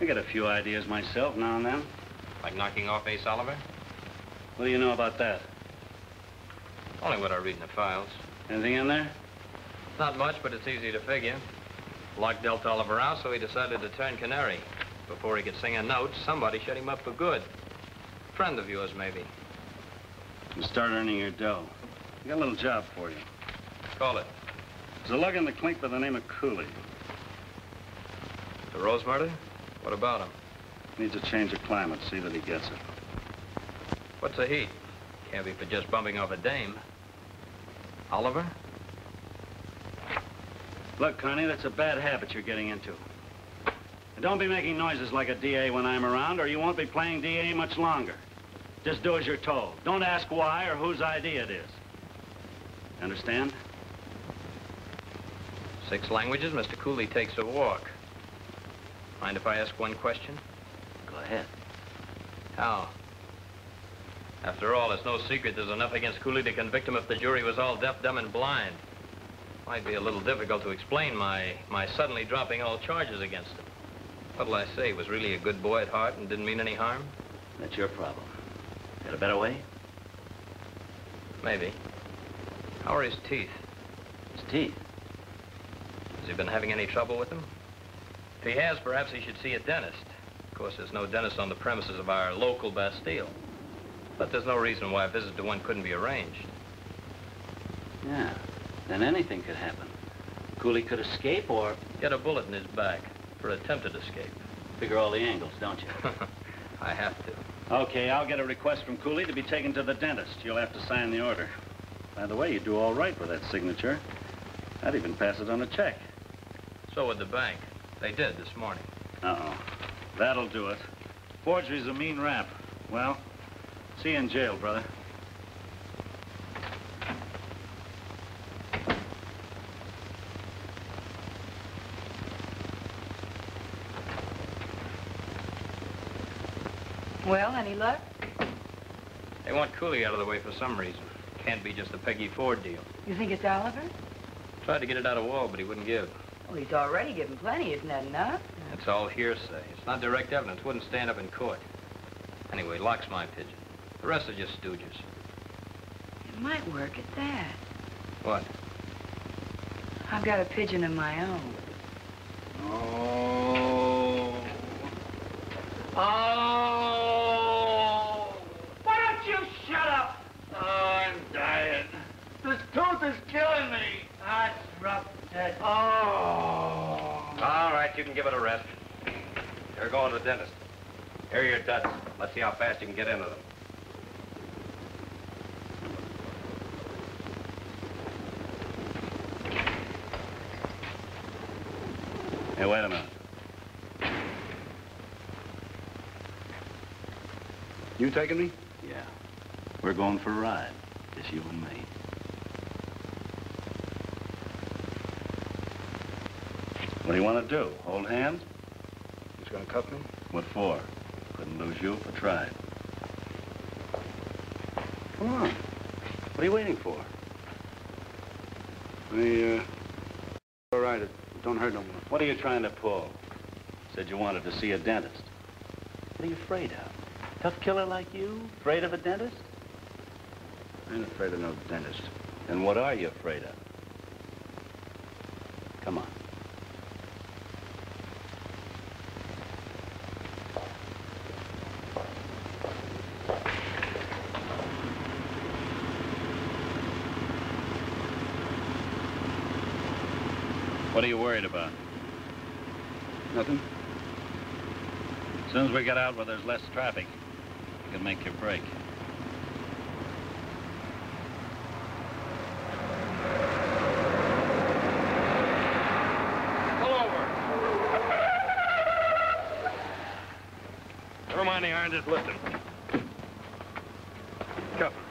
S1: I get a few ideas myself now and then.
S6: Like knocking off Ace Oliver?
S1: What do you know about that?
S6: Only what I read in the files.
S1: Anything in there?
S6: Not much, but it's easy to figure. Locke dealt Oliver out, so he decided to turn canary. Before he could sing a note, somebody shut him up for good. Friend of yours, maybe.
S1: You start earning your dough. I got a little job for you.
S6: Call it.
S1: There's a lug in the clink by the name of Cooley.
S6: Rose murder? What about him?
S1: Needs a change of climate. See that he gets it.
S6: What's the heat? Can't be for just bumping off a dame. Oliver?
S1: Look, Connie, that's a bad habit you're getting into. And don't be making noises like a DA when I'm around, or you won't be playing DA much longer. Just do as you're told. Don't ask why or whose idea it is. Understand?
S6: Six languages, Mr. Cooley takes a walk. Mind if I ask one question?
S1: Go ahead.
S6: How? After all, it's no secret there's enough against Cooley to convict him if the jury was all deaf, dumb, and blind. Might be a little difficult to explain my, my suddenly dropping all charges against him. What'll I say? He was really a good boy at heart and didn't mean any harm?
S1: That's your problem. Got a better way?
S6: Maybe. How are his teeth?
S1: His teeth?
S6: Has he been having any trouble with them? If he has, perhaps he should see a dentist. Of course, there's no dentist on the premises of our local Bastille. But there's no reason why a visit to one couldn't be arranged.
S1: Yeah. Then anything could happen. Cooley could escape or...
S6: Get a bullet in his back for attempted escape.
S1: Figure all the angles, don't you?
S6: I have to.
S1: Okay, I'll get a request from Cooley to be taken to the dentist. You'll have to sign the order. By the way, you do all right with that signature. I'd even pass it on a check.
S6: So would the bank. They did this morning.
S1: Uh-oh. That'll do it. Forgery's a mean rap. Well, see you in jail, brother.
S8: Well, any luck?
S6: They want Cooley out of the way for some reason. Can't be just the Peggy Ford deal.
S8: You think it's Oliver?
S6: Tried to get it out of Wall, but he wouldn't give.
S8: Well, he's already given plenty. Isn't that enough?
S6: It's all hearsay. It's not direct evidence. Wouldn't stand up in court. Anyway, Locke's my pigeon. The rest are just stooges.
S8: It might work at that.
S6: What?
S8: I've got a pigeon of my own.
S20: Oh. Oh.
S19: Why don't you shut up?
S20: Oh, I'm dying. This tooth is killing me.
S19: Ah, That's rough, Ted.
S20: Oh.
S2: All right, you can give it a rest. You're going to the dentist. Here are your duds. Let's see how fast you can get into them.
S1: Hey, wait a minute.
S20: You taking me?
S1: Yeah. We're going for a ride. Just you and me. What do you want to do? Hold hands?
S20: He's gonna cuff me?
S1: What for? Couldn't lose you if I tried. Come on. What are you waiting for?
S20: I, uh... All right, it don't hurt no more.
S1: What are you trying to pull? Said you wanted to see a dentist. What are you afraid of? Tough killer like you? Afraid of a dentist?
S20: I ain't afraid of no dentist.
S1: Then what are you afraid of? What are you worried about?
S20: Nothing?
S1: As soon as we get out where there's less traffic, you can make your break.
S5: Pull over. Never mind the iron, just lift him. Cuff him.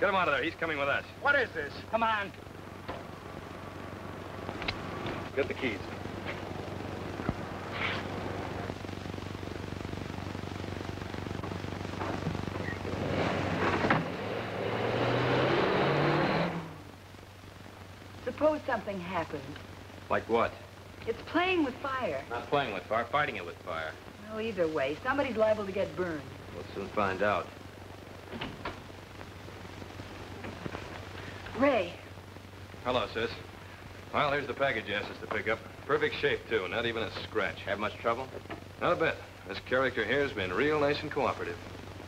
S5: Get him out of there. He's coming with us.
S19: What is this? Come on.
S5: Get the keys.
S8: Suppose something happened.
S6: Like what?
S8: It's playing with fire.
S6: Not playing with fire, fighting it with fire.
S8: Well, either way, somebody's liable to get burned.
S6: We'll soon find out.
S8: Ray,
S5: Hello, sis. Well, here's the package you asked us to pick up. Perfect shape, too, not even a scratch.
S6: Have much trouble?
S5: Not a bit. This character here's been real nice and cooperative.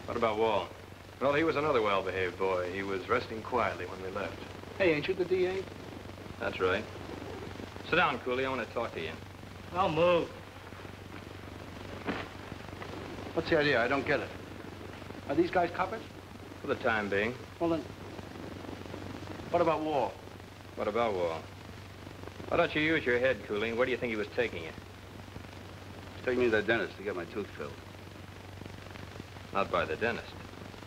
S5: What about Wall? Well, he was another well-behaved boy. He was resting quietly when we left.
S20: Hey, ain't you the DA?
S6: That's right. Sit down, Cooley. I want to talk to you.
S19: I'll move.
S20: What's the idea? I don't get it. Are these guys coppers?
S6: For the time being.
S20: Well, then, what about Wall?
S6: What about Wall? Why don't you use your head, Cooley? Where do you think he was taking you?
S20: He's taking me to the dentist to get my tooth filled.
S6: Not by the dentist.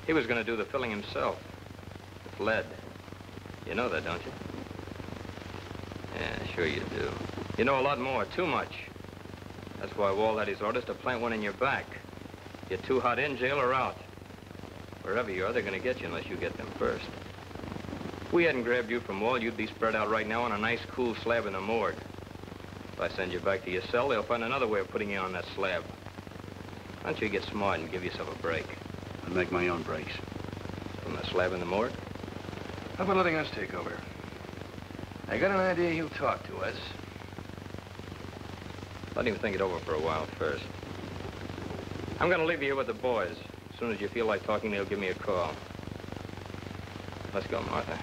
S6: He was going to do the filling himself. With lead. You know that, don't you? Yeah, sure you do. You know a lot more, too much. That's why Wall had his orders to plant one in your back. You're too hot in jail or out. Wherever you are, they're going to get you unless you get them first. If we hadn't grabbed you from Wall, you'd be spread out right now on a nice, cool slab in the morgue. If I send you back to your cell, they'll find another way of putting you on that slab. Why don't you get smart and give yourself a break?
S20: I'll make my own breaks.
S6: From the slab in the morgue?
S5: How about letting us take over? I got an idea he'll talk to us.
S6: Let him think it over for a while first. I'm going to leave you here with the boys. As soon as you feel like talking, they'll give me a call. Let's go, Martha.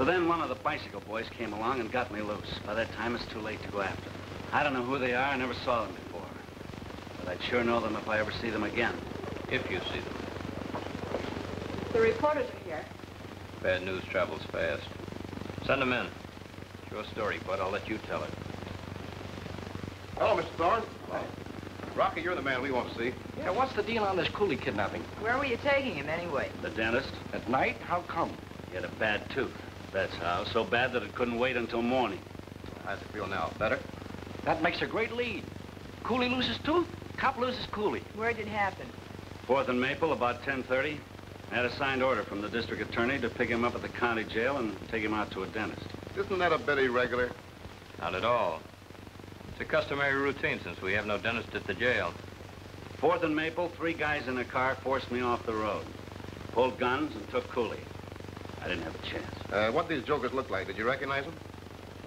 S1: So then one of the bicycle boys came along and got me loose. By that time, it's too late to go after them. I don't know who they are. I never saw them before. But I'd sure know them if I ever see them again.
S6: If you see them.
S4: The reporters are here.
S6: Bad news travels fast. Send them in. It's your story, Bud. I'll let you tell it.
S12: Hello, Mr. Thorne. Hello. Rocky, you're the man we want to see.
S10: Yeah, what's the deal on this Cooley kidnapping?
S8: where were you taking him anyway?
S1: The dentist,
S10: At night? How come?
S1: he had a bad tooth. That's how. So bad that it couldn't wait until morning.
S12: How's it feel now? Better?
S10: That makes a great lead. Cooley loses tooth, cop loses Cooley.
S8: Where'd it happen?
S1: Fourth and Maple, about 10.30. I had a signed order from the district attorney to pick him up at the county jail and take him out to a dentist.
S20: Isn't that a bit irregular?
S6: Not at all. It's a customary routine since we have no dentist at the jail.
S1: Fourth and Maple, three guys in a car forced me off the road. Pulled guns and took Cooley. I didn't have a chance.
S20: Uh, what these jokers look like? Did you recognize them?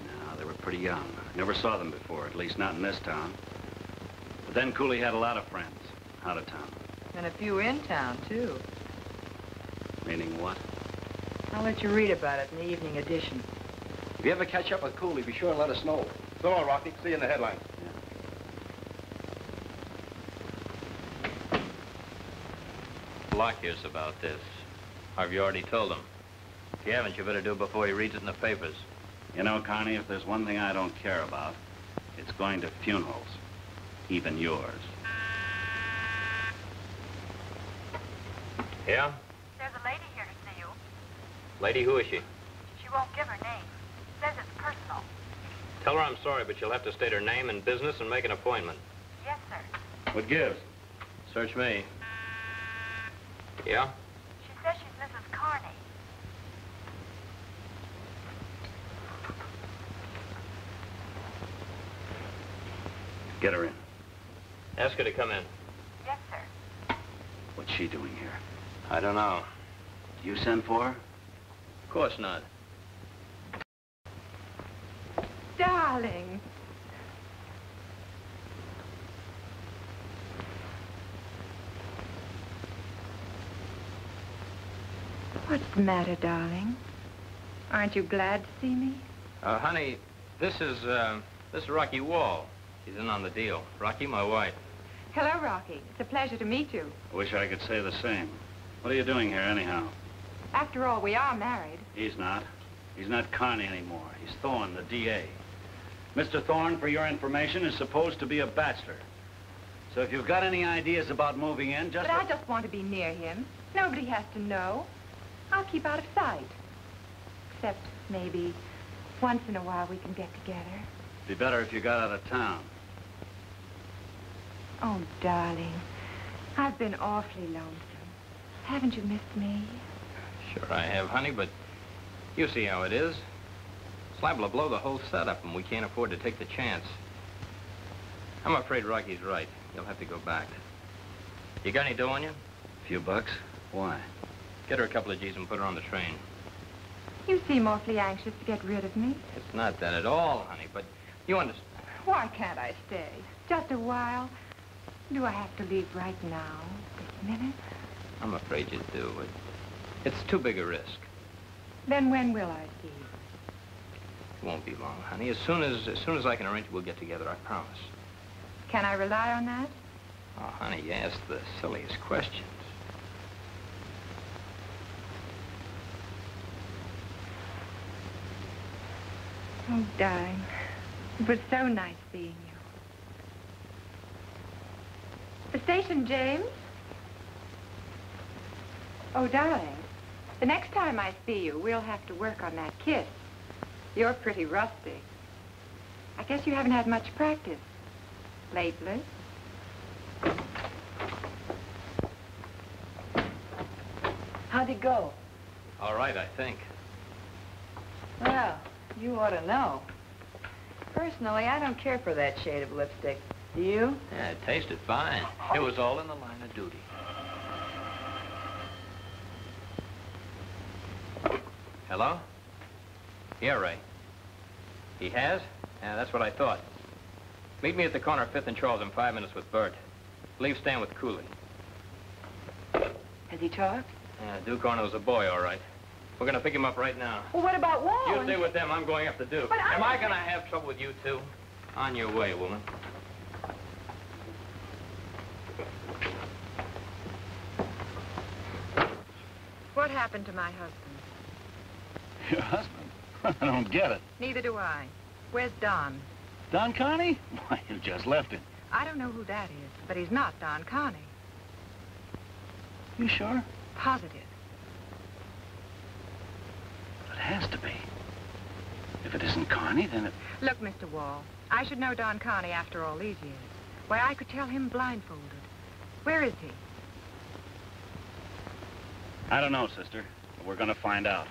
S1: No, they were pretty young. Never saw them before, at least not in this town. But then Cooley had a lot of friends out of town.
S8: And a few in town, too.
S1: Meaning what?
S8: I'll let you read about it in the evening edition.
S22: If you ever catch up with Cooley, be sure and let us know.
S20: So long, Rocky. See you in the headlines.
S6: Locke hears about this. Have you already told him? If you haven't, you better do it before he reads it in the papers.
S1: You know, Connie, if there's one thing I don't care about, it's going to funerals. Even yours.
S6: Yeah?
S25: There's a lady here to see you.
S6: Lady, who is she?
S25: She won't give her name. Says it's personal.
S6: Tell her I'm sorry, but you'll have to state her name and business and make an appointment.
S25: Yes, sir.
S1: What gives?
S6: Search me. Yeah?
S25: She says she's Mrs. Carney.
S1: Get her in.
S6: Ask her to come in.
S25: Yes, sir.
S1: What's she doing here?
S6: I don't know.
S1: You send for her?
S6: Of course not.
S13: Darling. What's the matter, darling? Aren't you glad to see me?
S6: Uh, honey, this is, uh, this is Rocky Wall. He's in on the deal. Rocky, my wife.
S13: Hello, Rocky. It's a pleasure to meet you.
S1: I wish I could say the same. What are you doing here, anyhow?
S13: After all, we are married.
S1: He's not. He's not Carney anymore. He's Thorne, the DA. Mr. Thorne, for your information, is supposed to be a bachelor. So if you've got any ideas about moving in, just...
S13: But I just want to be near him. Nobody has to know. I'll keep out of sight. Except maybe once in a while we can get together.
S1: Be better if you got out of town.
S13: Oh, darling, I've been awfully lonesome. Haven't you missed me?
S6: Sure I have, honey, but you see how it is. It's liable to blow the whole setup, and we can't afford to take the chance. I'm afraid Rocky's right. You'll have to go back. You got any dough on you?
S1: A few bucks? Why?
S6: Get her a couple of G's and put her on the train.
S13: You seem awfully anxious to get rid of me.
S6: It's not that at all, honey, but you understand.
S13: Why can't I stay? Just a while. Do I have to leave right now, this minute?
S6: I'm afraid you do. It, it's too big a risk.
S13: Then when will I see you?
S6: It won't be long, honey. As soon as, as soon as I can arrange it, we'll get together, I promise.
S13: Can I rely on that?
S6: Oh, honey, you ask the silliest questions.
S13: Oh, darling. It was so nice seeing you. The station, James? Oh, darling. The next time I see you, we'll have to work on that kiss. You're pretty rusty. I guess you haven't had much practice lately. How'd it go?
S6: All right, I think.
S8: Well, you ought to know. Personally, I don't care for that shade of lipstick. Do you?
S6: Yeah, it tasted fine. It was all in the line of duty. Hello? Yeah, Ray. He has? Yeah, that's what I thought. Meet me at the corner of 5th and Charles in five minutes with Bert. Leave Stan with Cooley.
S8: Has he talked?
S6: Yeah, Duke Arnold's a boy, all right. We're gonna pick him up right now.
S8: Well, what about Wall?
S6: You stay with them. I'm going after Duke.
S8: But I
S6: Am I gonna have trouble with you, too? On your way, woman.
S13: What happened to my husband?
S1: Your husband? I don't get it.
S13: Neither do I. Where's Don?
S1: Don Carney? Why, you just left him.
S13: I don't know who that is, but he's not Don Carney.
S1: You sure?
S13: Positive.
S1: It has to be. If it isn't Carney, then it...
S13: Look, Mr. Wall, I should know Don Carney after all these years. Why, I could tell him blindfolded. Where is he?
S1: I don't know, sister. But we're gonna find out.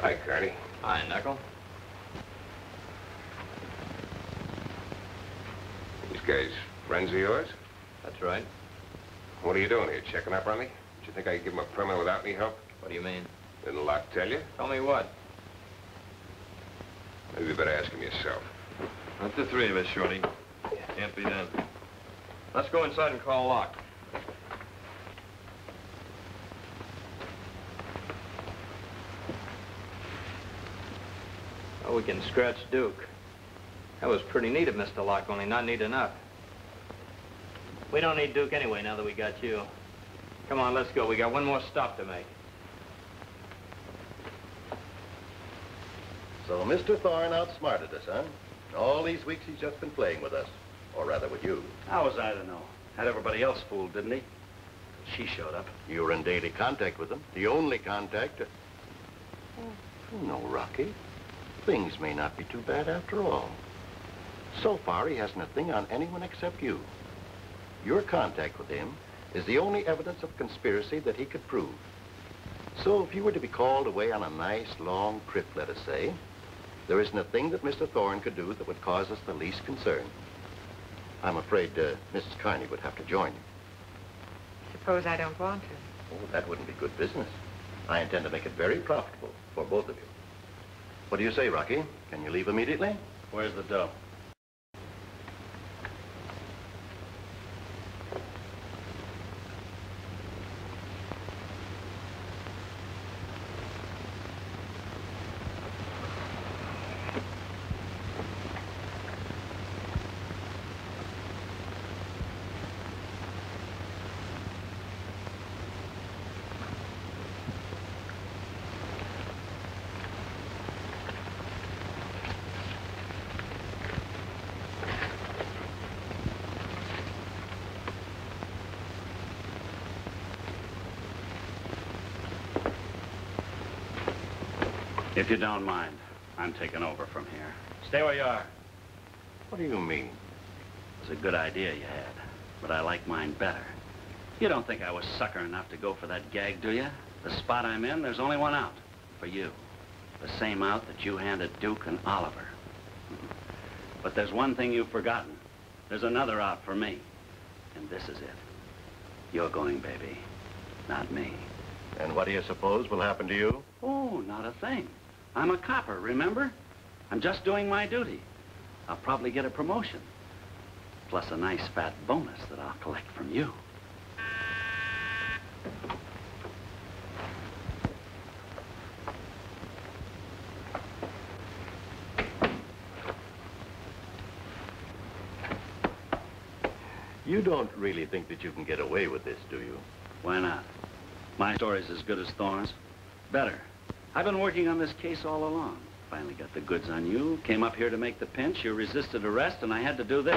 S18: Hi, Carney.
S6: Hi, Knuckle.
S18: These guys friends of yours?
S6: That's right.
S18: What are you doing here, checking up on me? You think I could give them a permit without any help?
S6: What do you mean?
S18: Didn't Locke tell you?
S6: Tell me what?
S18: Maybe you better ask him yourself.
S5: Not the three of us, Shorty. Can't be done. Let's go inside and call Locke.
S6: Oh, we can scratch Duke. That was pretty neat of Mr. Locke, only not neat enough. We don't need Duke anyway, now that we got you. Come on, let's go. We got one more stop to make.
S9: So Mr. Thorne outsmarted us, huh? All these weeks he's just been playing with us. Or rather with you.
S1: How was I to know? Had everybody else fooled, didn't he? She showed up.
S9: You were in daily contact with him. The only contact. Uh, oh, no, Rocky. Things may not be too bad after all. So far, he hasn't a thing on anyone except you. Your contact with him is the only evidence of conspiracy that he could prove. So if you were to be called away on a nice, long trip, let us say, there isn't a thing that Mr. Thorne could do that would cause us the least concern. I'm afraid uh, Mrs. Carney would have to join you.
S13: Suppose I don't want to.
S9: Oh, that wouldn't be good business. I intend to make it very profitable for both of you. What do you say, Rocky? Can you leave immediately?
S1: Where's the dough? If you don't mind, I'm taking over from here. Stay where you are.
S9: What do you mean?
S1: It was a good idea you had, but I like mine better. You don't think I was sucker enough to go for that gag, do you? The spot I'm in, there's only one out. For you. The same out that you handed Duke and Oliver. But there's one thing you've forgotten. There's another out for me. And this is it. You're going, baby. Not me.
S9: And what do you suppose will happen to you?
S1: Oh, not a thing. I'm a copper, remember? I'm just doing my duty. I'll probably get a promotion. Plus a nice fat bonus that I'll collect from you.
S9: You don't really think that you can get away with this, do you?
S1: Why not? My story's as good as Thorne's. Better. I've been working on this case all along. Finally got the goods on you, came up here to make the pinch, you resisted arrest, and I had to do this.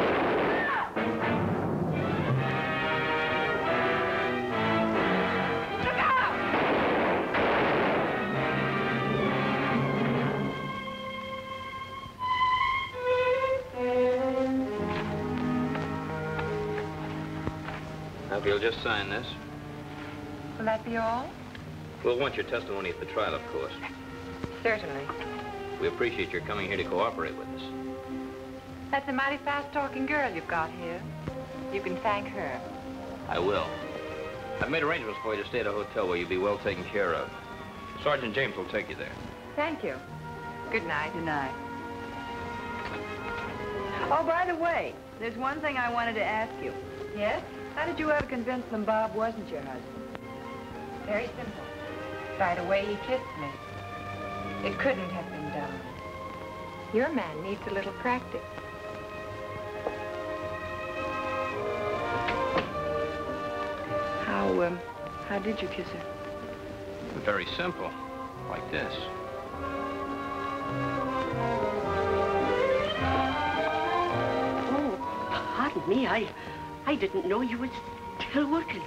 S6: Now, if you'll just sign this.
S13: Will that be all?
S6: We'll want your testimony at the trial, of course.
S13: Certainly.
S6: We appreciate your coming here to cooperate with us.
S13: That's a mighty fast-talking girl you've got here. You can thank her.
S6: I will. I've made arrangements for you to stay at a hotel where you'll be well taken care of. Sergeant James will take you there.
S13: Thank you. Good night.
S8: Good night. Oh, by the way, there's one thing I wanted to ask you.
S13: Yes?
S8: How did you ever convince them Bob wasn't your husband?
S13: Very simple. By the way he kissed me. It couldn't have been done. Your man needs a little practice.
S8: How, um, how did you kiss her?
S6: Very simple. Like this.
S26: Oh, pardon me. I, I didn't know you was still working.